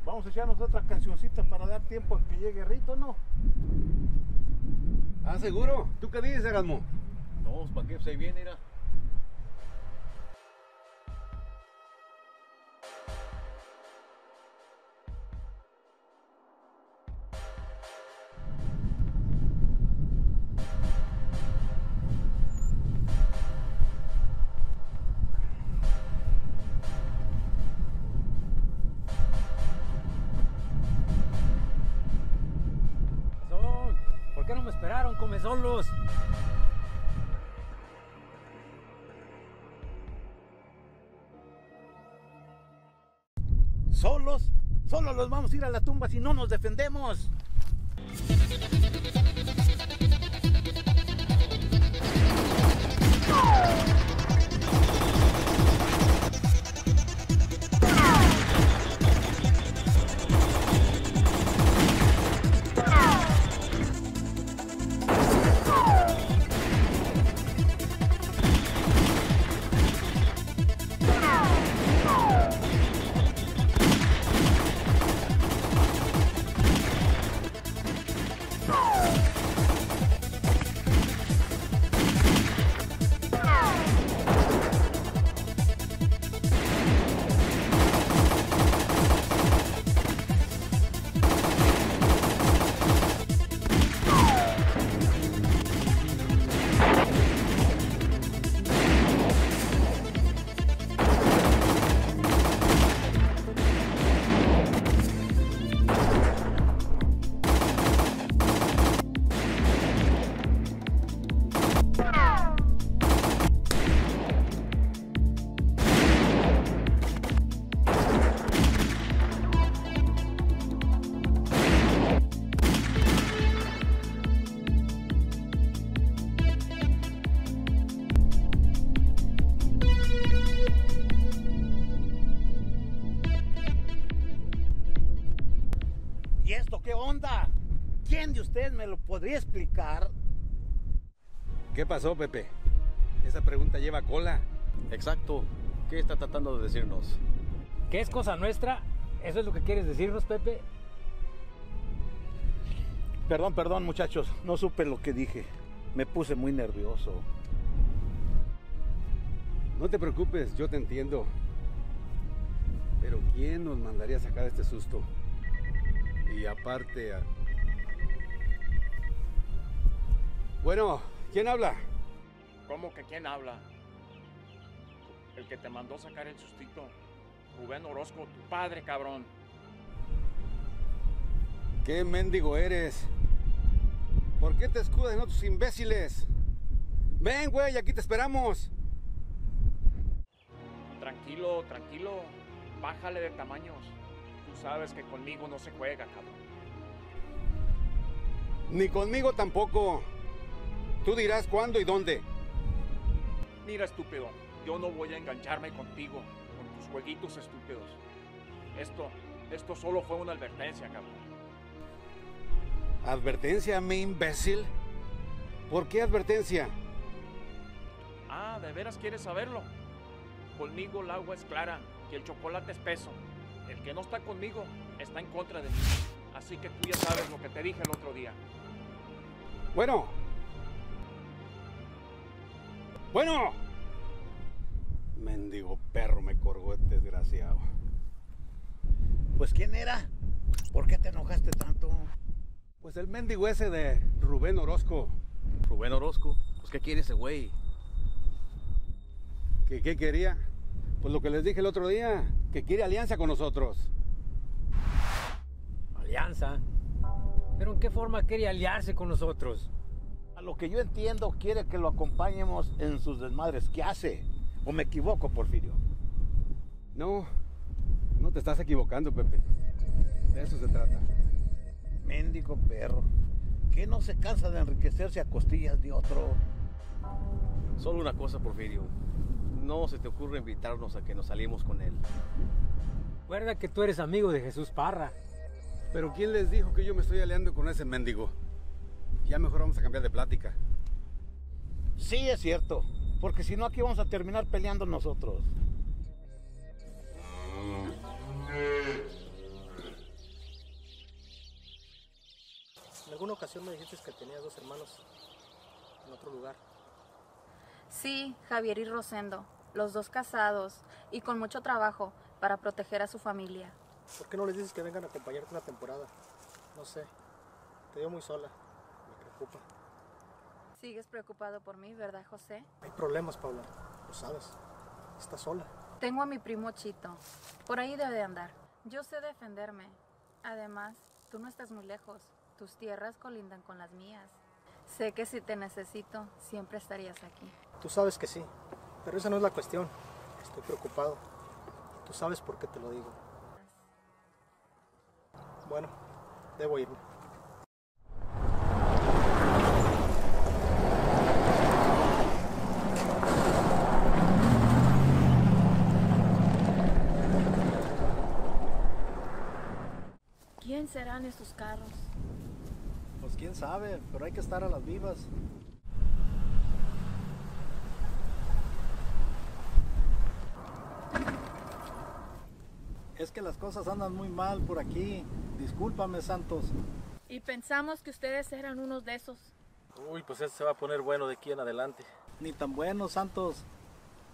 Vamos a echarnos otra cancioncita para dar tiempo a que llegue Rito, ¿no? ¿Ah, seguro? ¿Tú qué dices, Erasmo? No, ¿para qué se viene? Era? Vamos a ir a la tumba si no nos defendemos. Me lo podría explicar? ¿Qué pasó, Pepe? Esa pregunta lleva cola. Exacto. ¿Qué está tratando de decirnos? ¿Qué es cosa nuestra? ¿Eso es lo que quieres decirnos, Pepe? Perdón, perdón, muchachos. No supe lo que dije. Me puse muy nervioso. No te preocupes, yo te entiendo. Pero ¿quién nos mandaría a sacar este susto? Y aparte... Bueno, ¿quién habla? ¿Cómo que quién habla? El que te mandó sacar el sustito. Rubén Orozco, tu padre, cabrón. ¿Qué mendigo eres? ¿Por qué te escudas en otros imbéciles? Ven, güey, aquí te esperamos. Tranquilo, tranquilo. Bájale de tamaños. Tú sabes que conmigo no se juega, cabrón. Ni conmigo tampoco. Tú dirás cuándo y dónde. Mira, estúpido. Yo no voy a engancharme contigo, con tus jueguitos estúpidos. Esto, esto solo fue una advertencia, cabrón. ¿Advertencia, mi imbécil? ¿Por qué advertencia? Ah, ¿de veras quieres saberlo? Conmigo el agua es clara y el chocolate espeso. El que no está conmigo está en contra de mí. Así que tú ya sabes lo que te dije el otro día. Bueno. Bueno. Mendigo perro me colgó este desgraciado. Pues ¿quién era? ¿Por qué te enojaste tanto? Pues el mendigo ese de Rubén Orozco. Rubén Orozco. Pues ¿qué quiere ese güey? ¿Qué, ¿Qué quería? Pues lo que les dije el otro día, que quiere alianza con nosotros. ¿Alianza? ¿Pero en qué forma quiere aliarse con nosotros? A lo que yo entiendo, quiere que lo acompañemos en sus desmadres. ¿Qué hace? ¿O me equivoco, Porfirio? No, no te estás equivocando, Pepe. De eso se trata. Mendigo perro. ¿Qué no se cansa de enriquecerse a costillas de otro? Solo una cosa, Porfirio. No se te ocurre invitarnos a que nos salimos con él. Recuerda que tú eres amigo de Jesús Parra. Pero ¿quién les dijo que yo me estoy aliando con ese mendigo? Ya mejor vamos a cambiar de plática. Sí, es cierto. Porque si no, aquí vamos a terminar peleando nosotros. En alguna ocasión me dijiste que tenías dos hermanos en otro lugar. Sí, Javier y Rosendo, los dos casados y con mucho trabajo para proteger a su familia. ¿Por qué no les dices que vengan a acompañarte una temporada? No sé. Te veo muy sola. Preocupa. ¿Sigues preocupado por mí, verdad, José? Hay problemas, Paula. Lo sabes. Estás sola. Tengo a mi primo Chito. Por ahí debe de andar. Yo sé defenderme. Además, tú no estás muy lejos. Tus tierras colindan con las mías. Sé que si te necesito, siempre estarías aquí. Tú sabes que sí. Pero esa no es la cuestión. Estoy preocupado. Tú sabes por qué te lo digo. Bueno, debo irme. ¿Quién serán esos carros? Pues quién sabe, pero hay que estar a las vivas. Es que las cosas andan muy mal por aquí. Discúlpame, Santos. Y pensamos que ustedes eran unos de esos. Uy, pues esto se va a poner bueno de aquí en adelante. Ni tan bueno, Santos.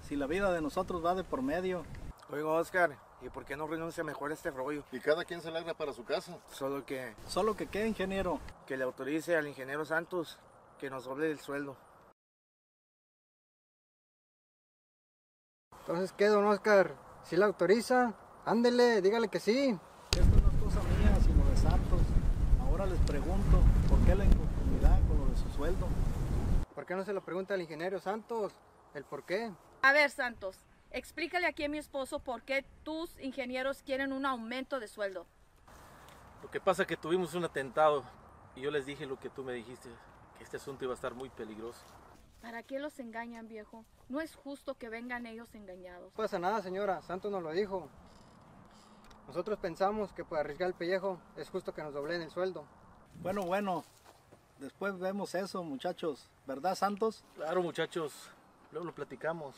Si la vida de nosotros va de por medio. Oiga, Oscar, ¿y por qué no renuncia mejor a este rollo? Y cada quien se larga para su casa. Solo que... Solo que qué, ingeniero. Que le autorice al ingeniero Santos que nos doble el sueldo. Entonces, ¿qué, don Oscar? ¿Si la autoriza? Ándele, dígale que sí. Esto no es cosa mía, sino de Santos. Ahora les pregunto, ¿por qué la inconformidad con lo de su sueldo? ¿Por qué no se lo pregunta al ingeniero Santos? ¿El por qué? A ver, Santos, explícale aquí a mi esposo por qué tus ingenieros quieren un aumento de sueldo. Lo que pasa es que tuvimos un atentado y yo les dije lo que tú me dijiste, que este asunto iba a estar muy peligroso. ¿Para qué los engañan, viejo? No es justo que vengan ellos engañados. No pasa nada, señora. Santos nos lo dijo. Nosotros pensamos que por arriesgar el pellejo es justo que nos doblen el sueldo. Bueno, bueno. Después vemos eso, muchachos. ¿Verdad, Santos? Claro, muchachos. Luego lo platicamos.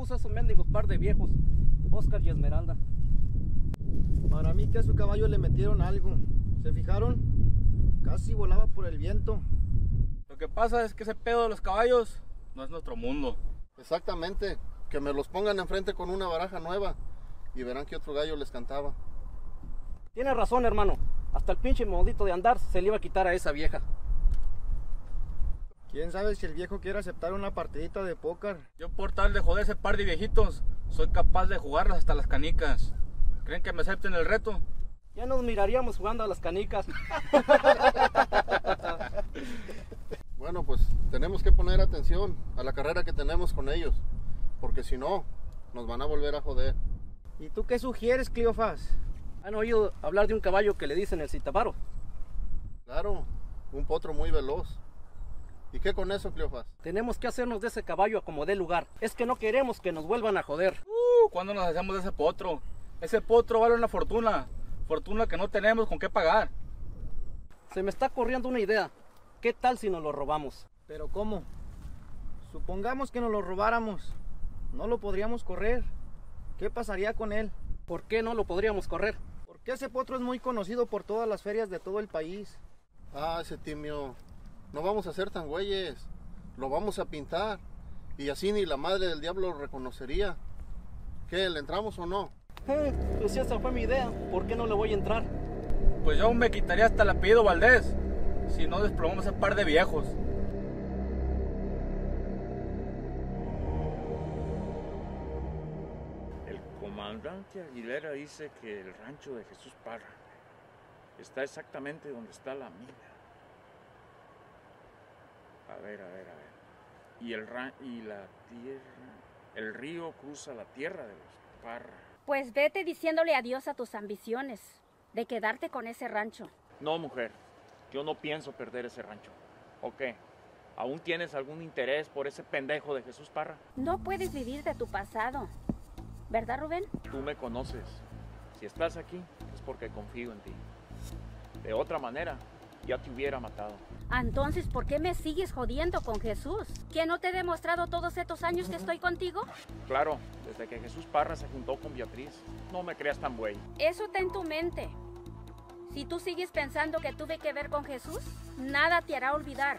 Puso esos mendigos par de viejos? Oscar y Esmeralda. Para mí que a su caballo le metieron algo. ¿Se fijaron? Casi volaba por el viento. Lo que pasa es que ese pedo de los caballos no es nuestro mundo. Exactamente. Que me los pongan enfrente con una baraja nueva y verán que otro gallo les cantaba. Tienes razón, hermano. Hasta el pinche modito de andar se le iba a quitar a esa vieja. ¿Quién sabe si el viejo quiere aceptar una partidita de póker? Yo por tal de joder ese par de viejitos, soy capaz de jugarlas hasta las canicas. ¿Creen que me acepten el reto? Ya nos miraríamos jugando a las canicas. Bueno, pues tenemos que poner atención a la carrera que tenemos con ellos, porque si no, nos van a volver a joder. ¿Y tú qué sugieres, Cleofas? ¿Han oído hablar de un caballo que le dicen el citabaro? Claro, un potro muy veloz. ¿Y qué con eso, Cleofas? Tenemos que hacernos de ese caballo a como dé lugar. Es que no queremos que nos vuelvan a joder. Uh, ¿Cuándo nos hacemos de ese potro? Ese potro vale una fortuna. Fortuna que no tenemos con qué pagar. Se me está corriendo una idea. ¿Qué tal si nos lo robamos? ¿Pero cómo? Supongamos que nos lo robáramos. No lo podríamos correr. ¿Qué pasaría con él? ¿Por qué no lo podríamos correr? Porque ese potro es muy conocido por todas las ferias de todo el país. Ah, ese timio. No vamos a ser tan güeyes. Lo vamos a pintar. Y así ni la madre del diablo lo reconocería. ¿Qué? ¿Le entramos o no? Eh, pues esa fue mi idea. ¿Por qué no le voy a entrar? Pues yo me quitaría hasta el apellido Valdés. Si no desplomamos a par de viejos. El comandante Aguilera dice que el rancho de Jesús Parra está exactamente donde está la mina. A ver, a ver, a ver. Y el ra- y la tierra, el río cruza la tierra de los Parra. Pues vete diciéndole adiós a tus ambiciones de quedarte con ese rancho. No, mujer, yo no pienso perder ese rancho. ¿O qué? ¿Aún tienes algún interés por ese pendejo de Jesús Parra? No puedes vivir de tu pasado. ¿Verdad, Rubén? Tú me conoces. Si estás aquí es porque confío en ti. De otra manera, ya te hubiera matado. Entonces, ¿por qué me sigues jodiendo con Jesús? ¿Que no te he demostrado todos estos años que estoy contigo? Claro, desde que Jesús Parra se juntó con Beatriz. No me creas tan güey. Eso está en tu mente. Si tú sigues pensando que tuve que ver con Jesús, nada te hará olvidar.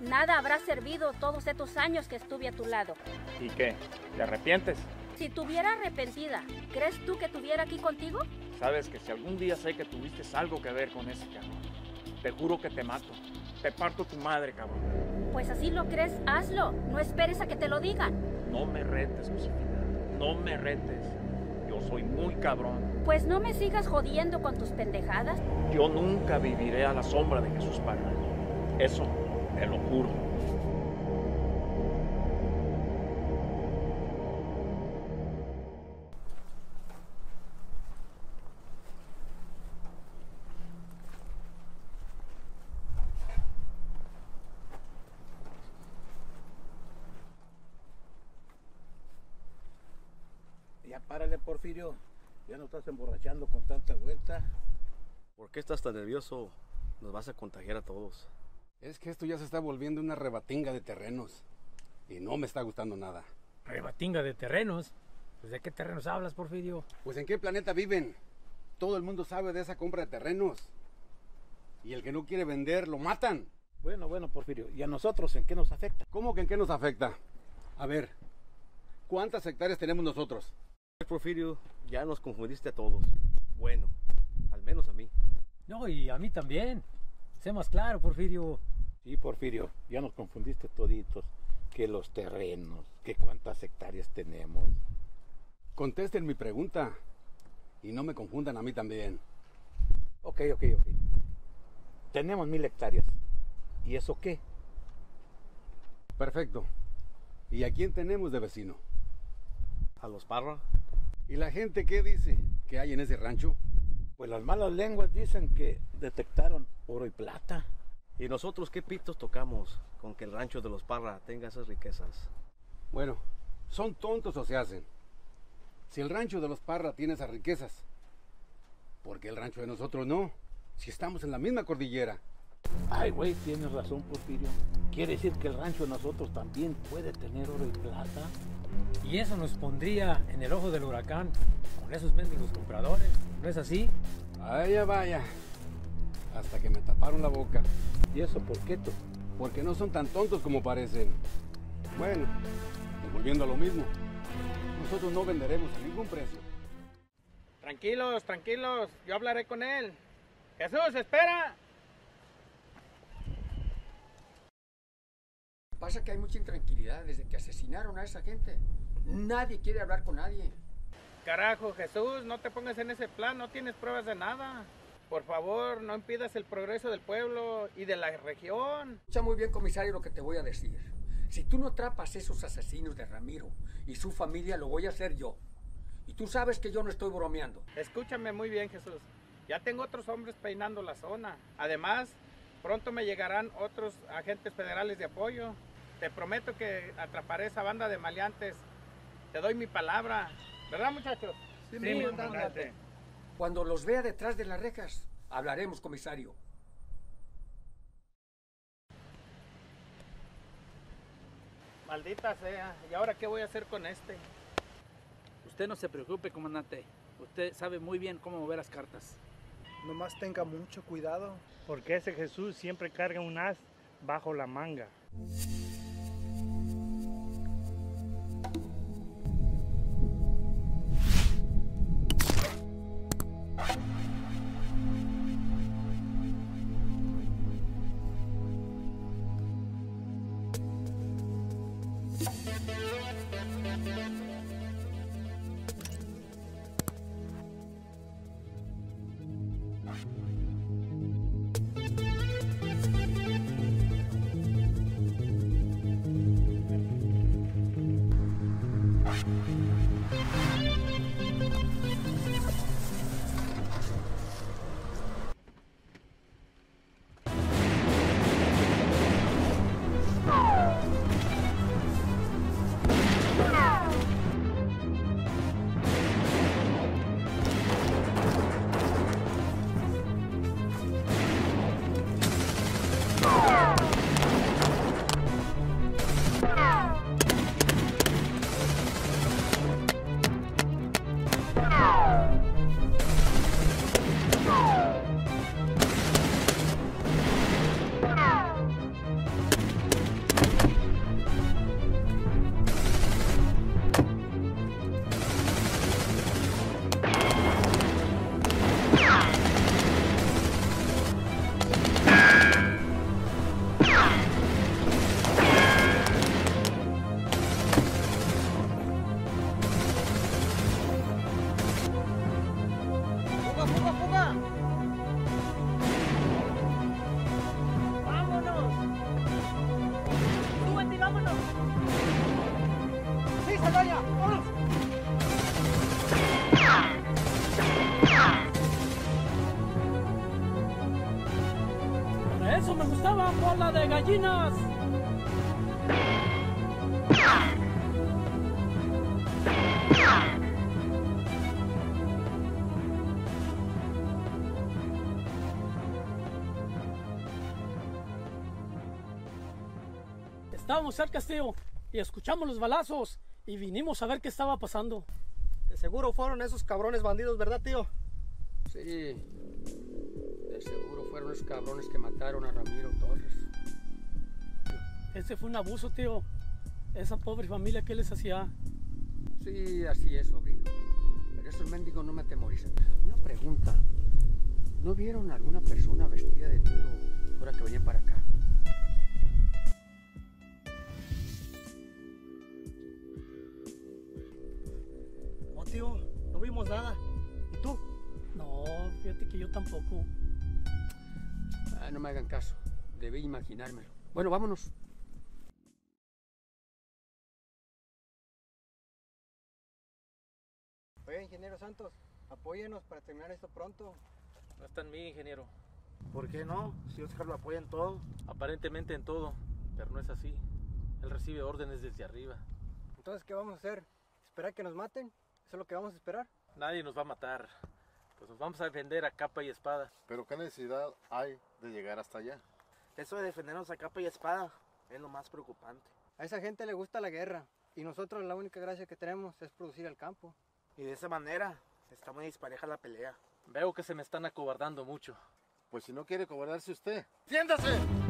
Nada habrá servido todos estos años que estuve a tu lado. ¿Y qué? ¿Te arrepientes? Si tuviera arrepentida, ¿crees tú que tuviera aquí contigo? Sabes que si algún día sé que tuviste algo que ver con ese cabrón, te juro que te mato. Te parto tu madre, cabrón. Pues así lo crees, hazlo. No esperes a que te lo digan. No me retes, Josefina. No me retes. Yo soy muy cabrón. Pues no me sigas jodiendo con tus pendejadas. Yo nunca viviré a la sombra de Jesús Parra. Eso te lo juro. Ya no estás emborrachando con tanta vuelta. ¿Por qué estás tan nervioso? Nos vas a contagiar a todos. Es que esto ya se está volviendo una rebatinga de terrenos. Y no me está gustando nada. Rebatinga de terrenos. Pues, ¿De qué terrenos hablas, Porfirio? Pues en qué planeta viven. Todo el mundo sabe de esa compra de terrenos. Y el que no quiere vender, lo matan. Bueno, bueno, Porfirio. ¿Y a nosotros en qué nos afecta? ¿Cómo que en qué nos afecta? A ver, ¿cuántas hectáreas tenemos nosotros? Porfirio, ya nos confundiste a todos. Bueno, al menos a mí. No, y a mí también. Sé más claro, Porfirio. Sí, Porfirio, ya nos confundiste toditos. Que los terrenos, que cuántas hectáreas tenemos. Contesten mi pregunta. Y no me confundan a mí también. Ok, ok, ok. Tenemos mil hectáreas. ¿Y eso qué? Perfecto. ¿Y a quién tenemos de vecino? ¿A los Parra? ¿Y la gente qué dice que hay en ese rancho? Pues las malas lenguas dicen que detectaron oro y plata. ¿Y nosotros qué pitos tocamos con que el rancho de los Parra tenga esas riquezas? Bueno, ¿son tontos o se hacen? Si el rancho de los Parra tiene esas riquezas, ¿por qué el rancho de nosotros no? Si estamos en la misma cordillera. Ay, güey, tienes razón, Porfirio. Quiere decir que el rancho de nosotros también puede tener oro y plata. Y eso nos pondría en el ojo del huracán con esos mendigos compradores. ¿No es así? Vaya, vaya. Hasta que me taparon la boca. ¿Y eso por qué tú? Porque no son tan tontos como parecen. Bueno, y volviendo a lo mismo, nosotros no venderemos a ningún precio. Tranquilos, tranquilos, yo hablaré con él. Jesús, espera. Pasa que hay mucha intranquilidad desde que asesinaron a esa gente. Nadie quiere hablar con nadie. Carajo, Jesús, no te pongas en ese plan, no tienes pruebas de nada. Por favor, no impidas el progreso del pueblo y de la región. Escucha muy bien, comisario, lo que te voy a decir. Si tú no atrapas esos asesinos de Ramiro y su familia, lo voy a hacer yo. Y tú sabes que yo no estoy bromeando. Escúchame muy bien, Jesús. Ya tengo otros hombres peinando la zona. Además, pronto me llegarán otros agentes federales de apoyo. Te prometo que atraparé esa banda de maleantes. Te doy mi palabra. ¿Verdad, muchachos? Sí, comandante. Cuando los vea detrás de las rejas, hablaremos, comisario. Maldita sea. ¿Y ahora qué voy a hacer con este? Usted no se preocupe, comandante. Usted sabe muy bien cómo mover las cartas. Nomás tenga mucho cuidado. Porque ese Jesús siempre carga un as bajo la manga. Gallinas. Estábamos cerca, tío, y escuchamos los balazos y vinimos a ver qué estaba pasando. De seguro fueron esos cabrones bandidos, ¿verdad, tío? Sí, de seguro fueron esos cabrones que mataron a Ramiro Torres. Ese fue un abuso, tío. Esa pobre familia, ¿qué les hacía? Sí, así es, sobrino. Pero esos mendigos no me atemorizan. Una pregunta. ¿No vieron alguna persona vestida de negro ahora que venía para acá? No, tío, no vimos nada. ¿Y tú? No, fíjate que yo tampoco. Ah, no me hagan caso. Debí imaginármelo. Bueno, vámonos. Santos, Apóyenos para terminar esto pronto. No está en mí, ingeniero. ¿Por qué no? Si Oscar lo apoya en todo. Aparentemente en todo, pero no es así. Él recibe órdenes desde arriba. Entonces, ¿qué vamos a hacer? ¿Esperar que nos maten? ¿Eso es lo que vamos a esperar? Nadie nos va a matar. Pues nos vamos a defender a capa y espada. Pero qué necesidad hay de llegar hasta allá. Eso de defendernos a capa y espada es lo más preocupante. A esa gente le gusta la guerra y nosotros la única gracia que tenemos es producir el campo. Y de esa manera está muy dispareja la pelea. Veo que se me están acobardando mucho. Pues si no quiere cobardarse usted, ¡siéntase!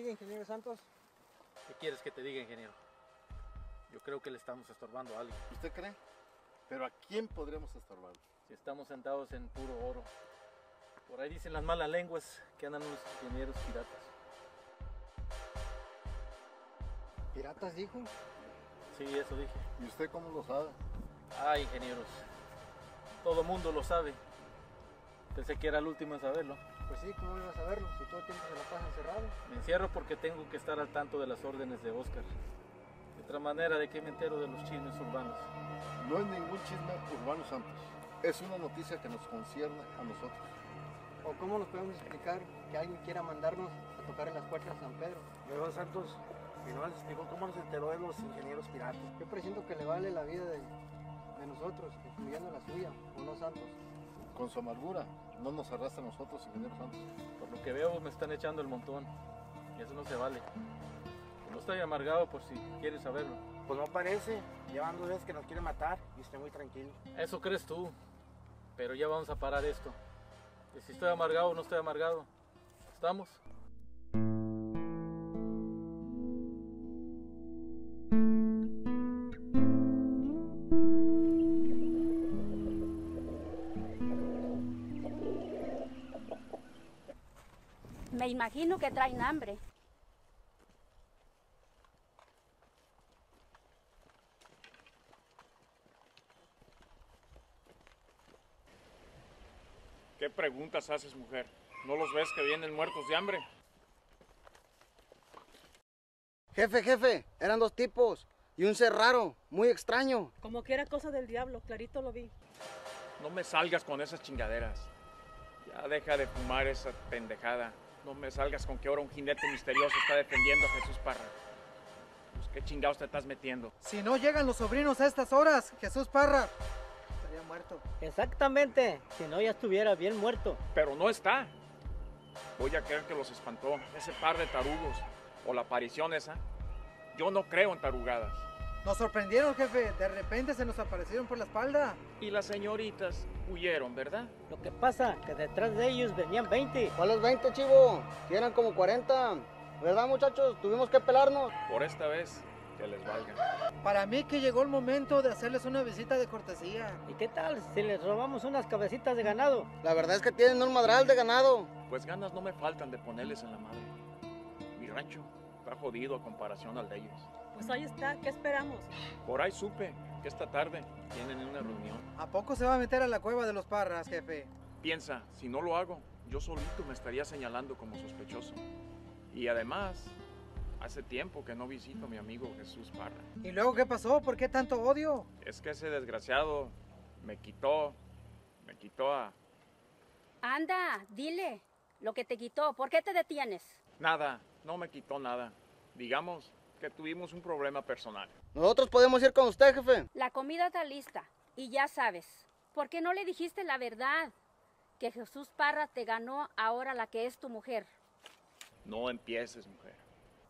¿Y ahora qué sigue, ingeniero Santos? ¿Qué quieres que te diga, ingeniero? Yo creo que le estamos estorbando a alguien. ¿Usted cree? Pero ¿a quién podríamos estorbar? Si estamos sentados en puro oro. Por ahí dicen las malas lenguas que andan unos ingenieros piratas. ¿Piratas dijo? Sí, eso dije. ¿Y usted cómo lo sabe? Ah, ingenieros. Todo mundo lo sabe. Pensé que era el último en saberlo. Pues sí, ¿cómo ibas a saberlo? Si todo el tiempo se la pasa encerrado. Me encierro porque tengo que estar al tanto de las órdenes de Oscar. De otra manera, ¿de qué me entero de los chismes urbanos? No es ningún chisme urbano, Santos. Es una noticia que nos concierne a nosotros. ¿O cómo nos podemos explicar que alguien quiera mandarnos a tocar en las puertas de San Pedro? Luego Santos, y no nos explicó cómo nos enteró de los ingenieros piratas. Yo presiento que le vale la vida de, de nosotros, incluyendo la suya, ¿o no, Santos? Con su amargura, no nos arrastra a nosotros, ingeniero Santos. Por lo que veo, me están echando el montón. Y eso no se vale. No estoy amargado por si quieres saberlo. Pues no parece. Llevan dos veces que nos quiere matar y estoy muy tranquilo. Eso crees tú. Pero ya vamos a parar esto. Y si estoy amargado o no estoy amargado. ¿Estamos? Imagino que traen hambre. ¿Qué preguntas haces, mujer? ¿No los ves que vienen muertos de hambre? Jefe, jefe, eran dos tipos y un ser raro, muy extraño. Como que era cosa del diablo, clarito lo vi. No me salgas con esas chingaderas. Ya deja de fumar esa pendejada. No me salgas con que ahora un jinete misterioso está defendiendo a Jesús Parra. Pues qué chingados te estás metiendo. Si no llegan los sobrinos a estas horas, Jesús Parra estaría muerto. Exactamente, si no ya estuviera bien muerto. Pero no está. Voy a creer que los espantó ese par de tarugos o la aparición esa. Yo no creo en tarugadas. Nos sorprendieron, jefe. De repente se nos aparecieron por la espalda. Y las señoritas huyeron, ¿verdad? Lo que pasa que detrás de ellos venían 20. ¿Cuáles 20, chivo? Si eran como 40. ¿Verdad, muchachos? Tuvimos que pelarnos. Por esta vez, que les valga. Para mí que llegó el momento de hacerles una visita de cortesía. ¿Y qué tal si les robamos unas cabecitas de ganado? La verdad es que tienen un madral de ganado. Pues ganas no me faltan de ponerles en la madre. Mi rancho está jodido a comparación al de ellos. Pues ahí está, ¿qué esperamos? Por ahí supe que esta tarde tienen una reunión. ¿A poco se va a meter a la cueva de los parras, jefe? Piensa, si no lo hago, yo solito me estaría señalando como sospechoso. Y además, hace tiempo que no visito a mi amigo Jesús Parra. ¿Y luego qué pasó? ¿Por qué tanto odio? Es que ese desgraciado me quitó, me quitó a... Anda, dile lo que te quitó. ¿Por qué te detienes? Nada, no me quitó nada. Digamos que tuvimos un problema personal. Nosotros podemos ir con usted, jefe. La comida está lista y ya sabes. ¿Por qué no le dijiste la verdad? que Jesús Parra te ganó ahora la que es tu mujer. No empieces, mujer.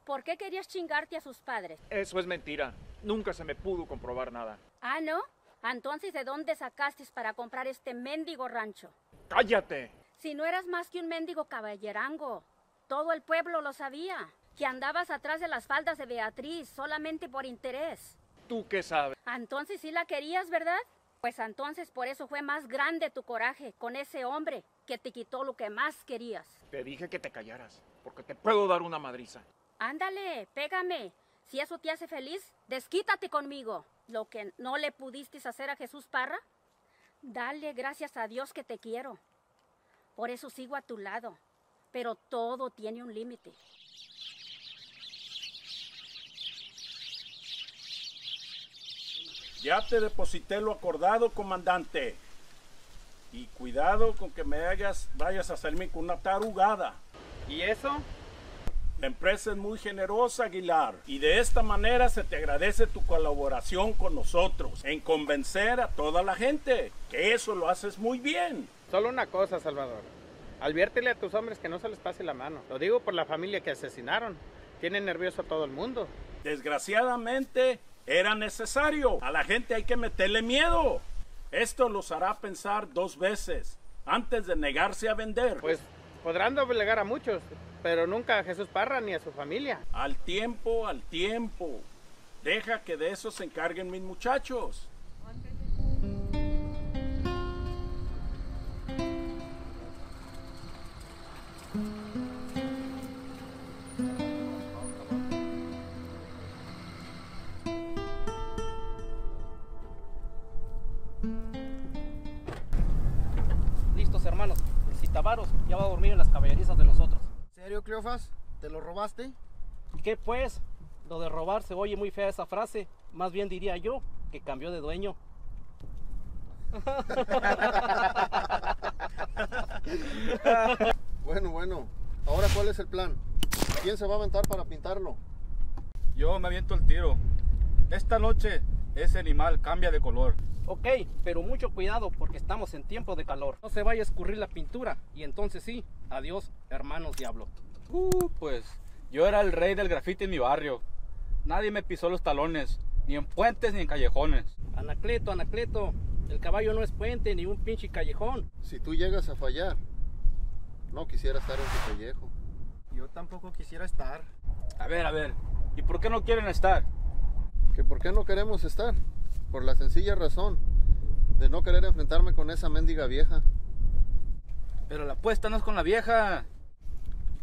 ¿Por qué querías chingarte a sus padres? Eso es mentira. Nunca se me pudo comprobar nada. Ah, ¿no? Entonces, ¿de dónde sacaste para comprar este mendigo rancho? ¡Cállate! Si no eras más que un mendigo caballerango, todo el pueblo lo sabía, que andabas atrás de las faldas de Beatriz solamente por interés. ¿Tú qué sabes? Entonces sí la querías, ¿verdad? Pues entonces por eso fue más grande tu coraje con ese hombre que te quitó lo que más querías. Te dije que te callaras, porque te puedo dar una madriza. Ándale, pégame. Si eso te hace feliz, desquítate conmigo. Lo que no le pudiste hacer a Jesús Parra, dale gracias a Dios que te quiero. Por eso sigo a tu lado. Pero todo tiene un límite. Ya te deposité lo acordado, comandante. Y cuidado con que me vayas a hacerme con una tarugada. ¿Y eso? La empresa es muy generosa, Aguilar, y de esta manera se te agradece tu colaboración con nosotros en convencer a toda la gente, que eso lo haces muy bien. Solo una cosa, Salvador. Adviértele a tus hombres que no se les pase la mano. Lo digo por la familia que asesinaron. Tiene nervioso a todo el mundo. Desgraciadamente, era necesario. A la gente hay que meterle miedo. Esto los hará pensar dos veces antes de negarse a vender. Pues podrán doblegar a muchos, pero nunca a Jesús Parra ni a su familia. Al tiempo, al tiempo. Deja que de eso se encarguen mis muchachos. ¿Te lo robaste? ¿Qué pues? Lo de robar se oye muy fea esa frase. Más bien diría yo que cambió de dueño. Bueno, bueno. Ahora, ¿cuál es el plan? ¿Quién se va a aventar para pintarlo? Yo me aviento el tiro. Esta noche ese animal cambia de color. Ok, pero mucho cuidado porque estamos en tiempo de calor. No se vaya a escurrir la pintura y entonces sí, adiós, hermanos diablo. Uh, pues yo era el rey del grafiti en mi barrio. Nadie me pisó los talones, ni en puentes ni en callejones. Anacleto, Anacleto, el caballo no es puente ni un pinche callejón. Si tú llegas a fallar, no quisiera estar en tu pellejo. Yo tampoco quisiera estar. A ver, a ver, ¿y por qué no quieren estar? ¿Que por qué no queremos estar? Por la sencilla razón de no querer enfrentarme con esa mendiga vieja. Pero la apuesta no es con la vieja.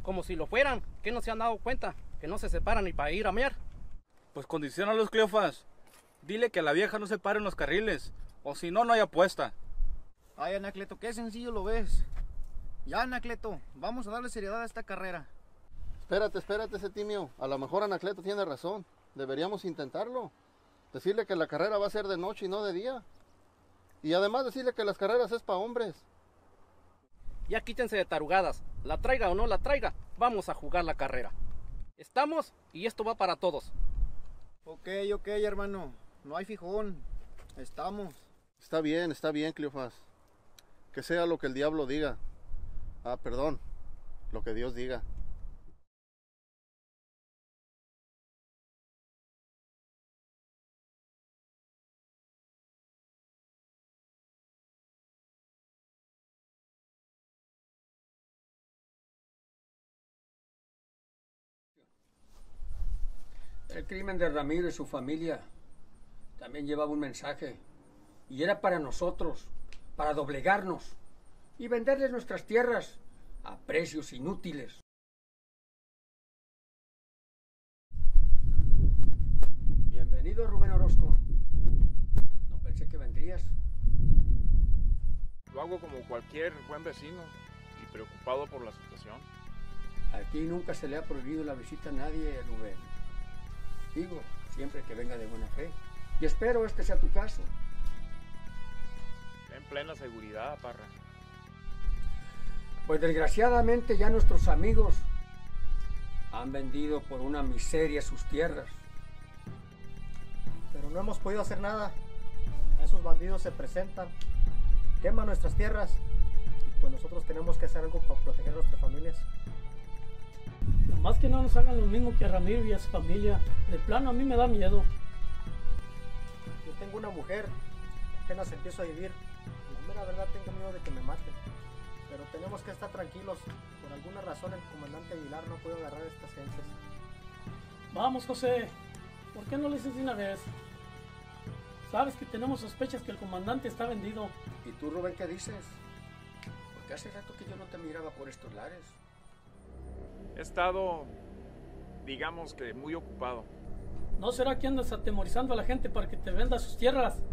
Como si lo fueran, que no se han dado cuenta, que no se separan ni para ir a mear. Pues condiciona a los Cleofas. Dile que la vieja no se pare en los carriles, o si no, no hay apuesta. Ay, Anacleto, qué sencillo lo ves. Ya, Anacleto, vamos a darle seriedad a esta carrera. Espérate, espérate, Setimio. A lo mejor Anacleto tiene razón. Deberíamos intentarlo. Decirle que la carrera va a ser de noche y no de día. Y además decirle que las carreras es para hombres. Ya quítense de tarugadas. La traiga o no la traiga, vamos a jugar la carrera. Estamos y esto va para todos. Ok, ok, hermano. No hay fijón. Estamos. Está bien, está bien, Cleofas. Que sea lo que el diablo diga. Ah, perdón. Lo que Dios diga. El crimen de Ramiro y su familia también llevaba un mensaje. Y era para nosotros, para doblegarnos y venderles nuestras tierras a precios inútiles. Bienvenido, Rubén Orozco. No pensé que vendrías. Lo hago como cualquier buen vecino y preocupado por la situación. Aquí nunca se le ha prohibido la visita a nadie, Rubén. Digo, siempre que venga de buena fe. Y espero este sea tu caso. En plena seguridad, Parra. Pues desgraciadamente ya nuestros amigos han vendido por una miseria sus tierras. Pero no hemos podido hacer nada. Esos bandidos se presentan, queman nuestras tierras pues nosotros tenemos que hacer algo para proteger a nuestras familias. Nomás que no nos hagan lo mismo que a Ramiro y a su familia. De plano a mí me da miedo. Yo tengo una mujer, apenas empiezo a vivir. La mera verdad tengo miedo de que me maten. Pero tenemos que estar tranquilos. Por alguna razón el comandante Aguilar no puede agarrar a estas gentes. Vamos, José. ¿Por qué no le dices de una vez? Sabes que tenemos sospechas que el comandante está vendido. ¿Y tú, Rubén, qué dices? Porque hace rato que yo no te miraba por estos lares. He estado, digamos que muy ocupado. ¿No será que andas atemorizando a la gente para que te venda sus tierras?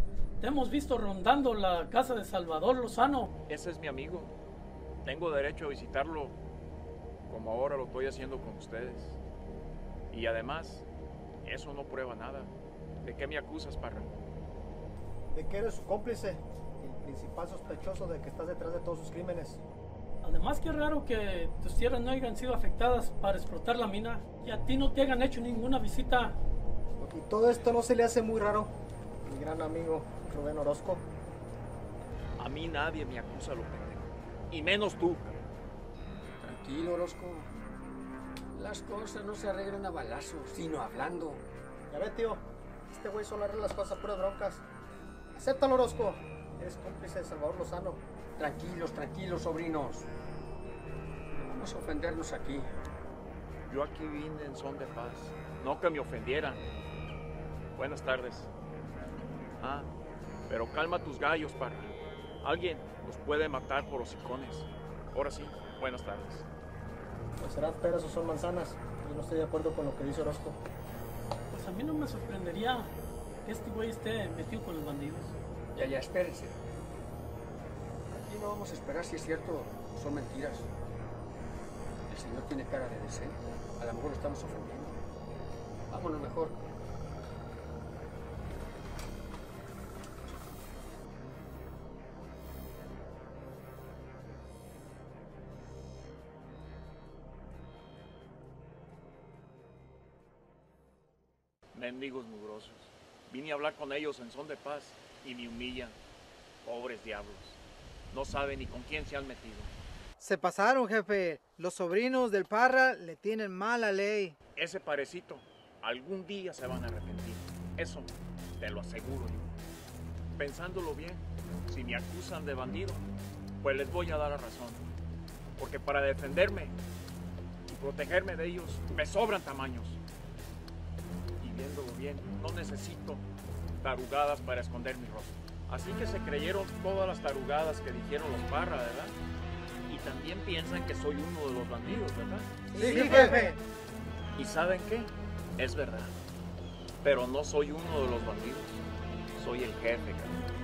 Te hemos visto rondando la casa de Salvador Lozano. Ese es mi amigo. Tengo derecho a visitarlo como ahora lo estoy haciendo con ustedes. Y además, eso no prueba nada. ¿De qué me acusas, Parra? De que eres su cómplice, el principal sospechoso de que estás detrás de todos sus crímenes. Además, qué raro que tus tierras no hayan sido afectadas para explotar la mina y a ti no te hayan hecho ninguna visita. Y todo esto no se le hace muy raro, mi gran amigo Rubén Orozco. A mí nadie me acusa lo pendejo. Y menos tú. Tranquilo, Orozco. Las cosas no se arreglan a balazos, sino hablando. Ya ve, tío, este güey solo arregla las cosas a puras broncas. Acéptalo, Orozco. Eres cómplice de Salvador Lozano. Tranquilos, tranquilos, sobrinos. Vamos a ofendernos aquí. Yo aquí vine en son de paz. No que me ofendieran. Buenas tardes. Ah, pero calma tus gallos, Parra. Alguien los puede matar por hocicones. Ahora sí, buenas tardes. Pues serán peras o son manzanas. Yo no estoy de acuerdo con lo que dice Orozco. Pues a mí no me sorprendería que este güey esté metido con los bandidos. Ya, ya, espérense. No vamos a esperar si es cierto o son mentiras. El señor tiene cara de deseo. A lo mejor lo estamos ofendiendo. Vámonos mejor. Mendigos mugrosos. Vine a hablar con ellos en son de paz y me humillan. Pobres diablos. No saben ni con quién se han metido. Se pasaron, jefe. Los sobrinos del Parra le tienen mala ley. Ese parecito, algún día se van a arrepentir. Eso te lo aseguro yo. Pensándolo bien, si me acusan de bandido, pues les voy a dar la razón. Porque para defenderme y protegerme de ellos, me sobran tamaños. Y viéndolo bien, no necesito tarugadas para esconder mi rostro. Así que se creyeron todas las tarugadas que dijeron los Parra, ¿verdad? Y también piensan que soy uno de los bandidos, ¿verdad? Sí, jefe. ¿Y saben qué? Es verdad. Pero no soy uno de los bandidos. Soy el jefe, cabrón.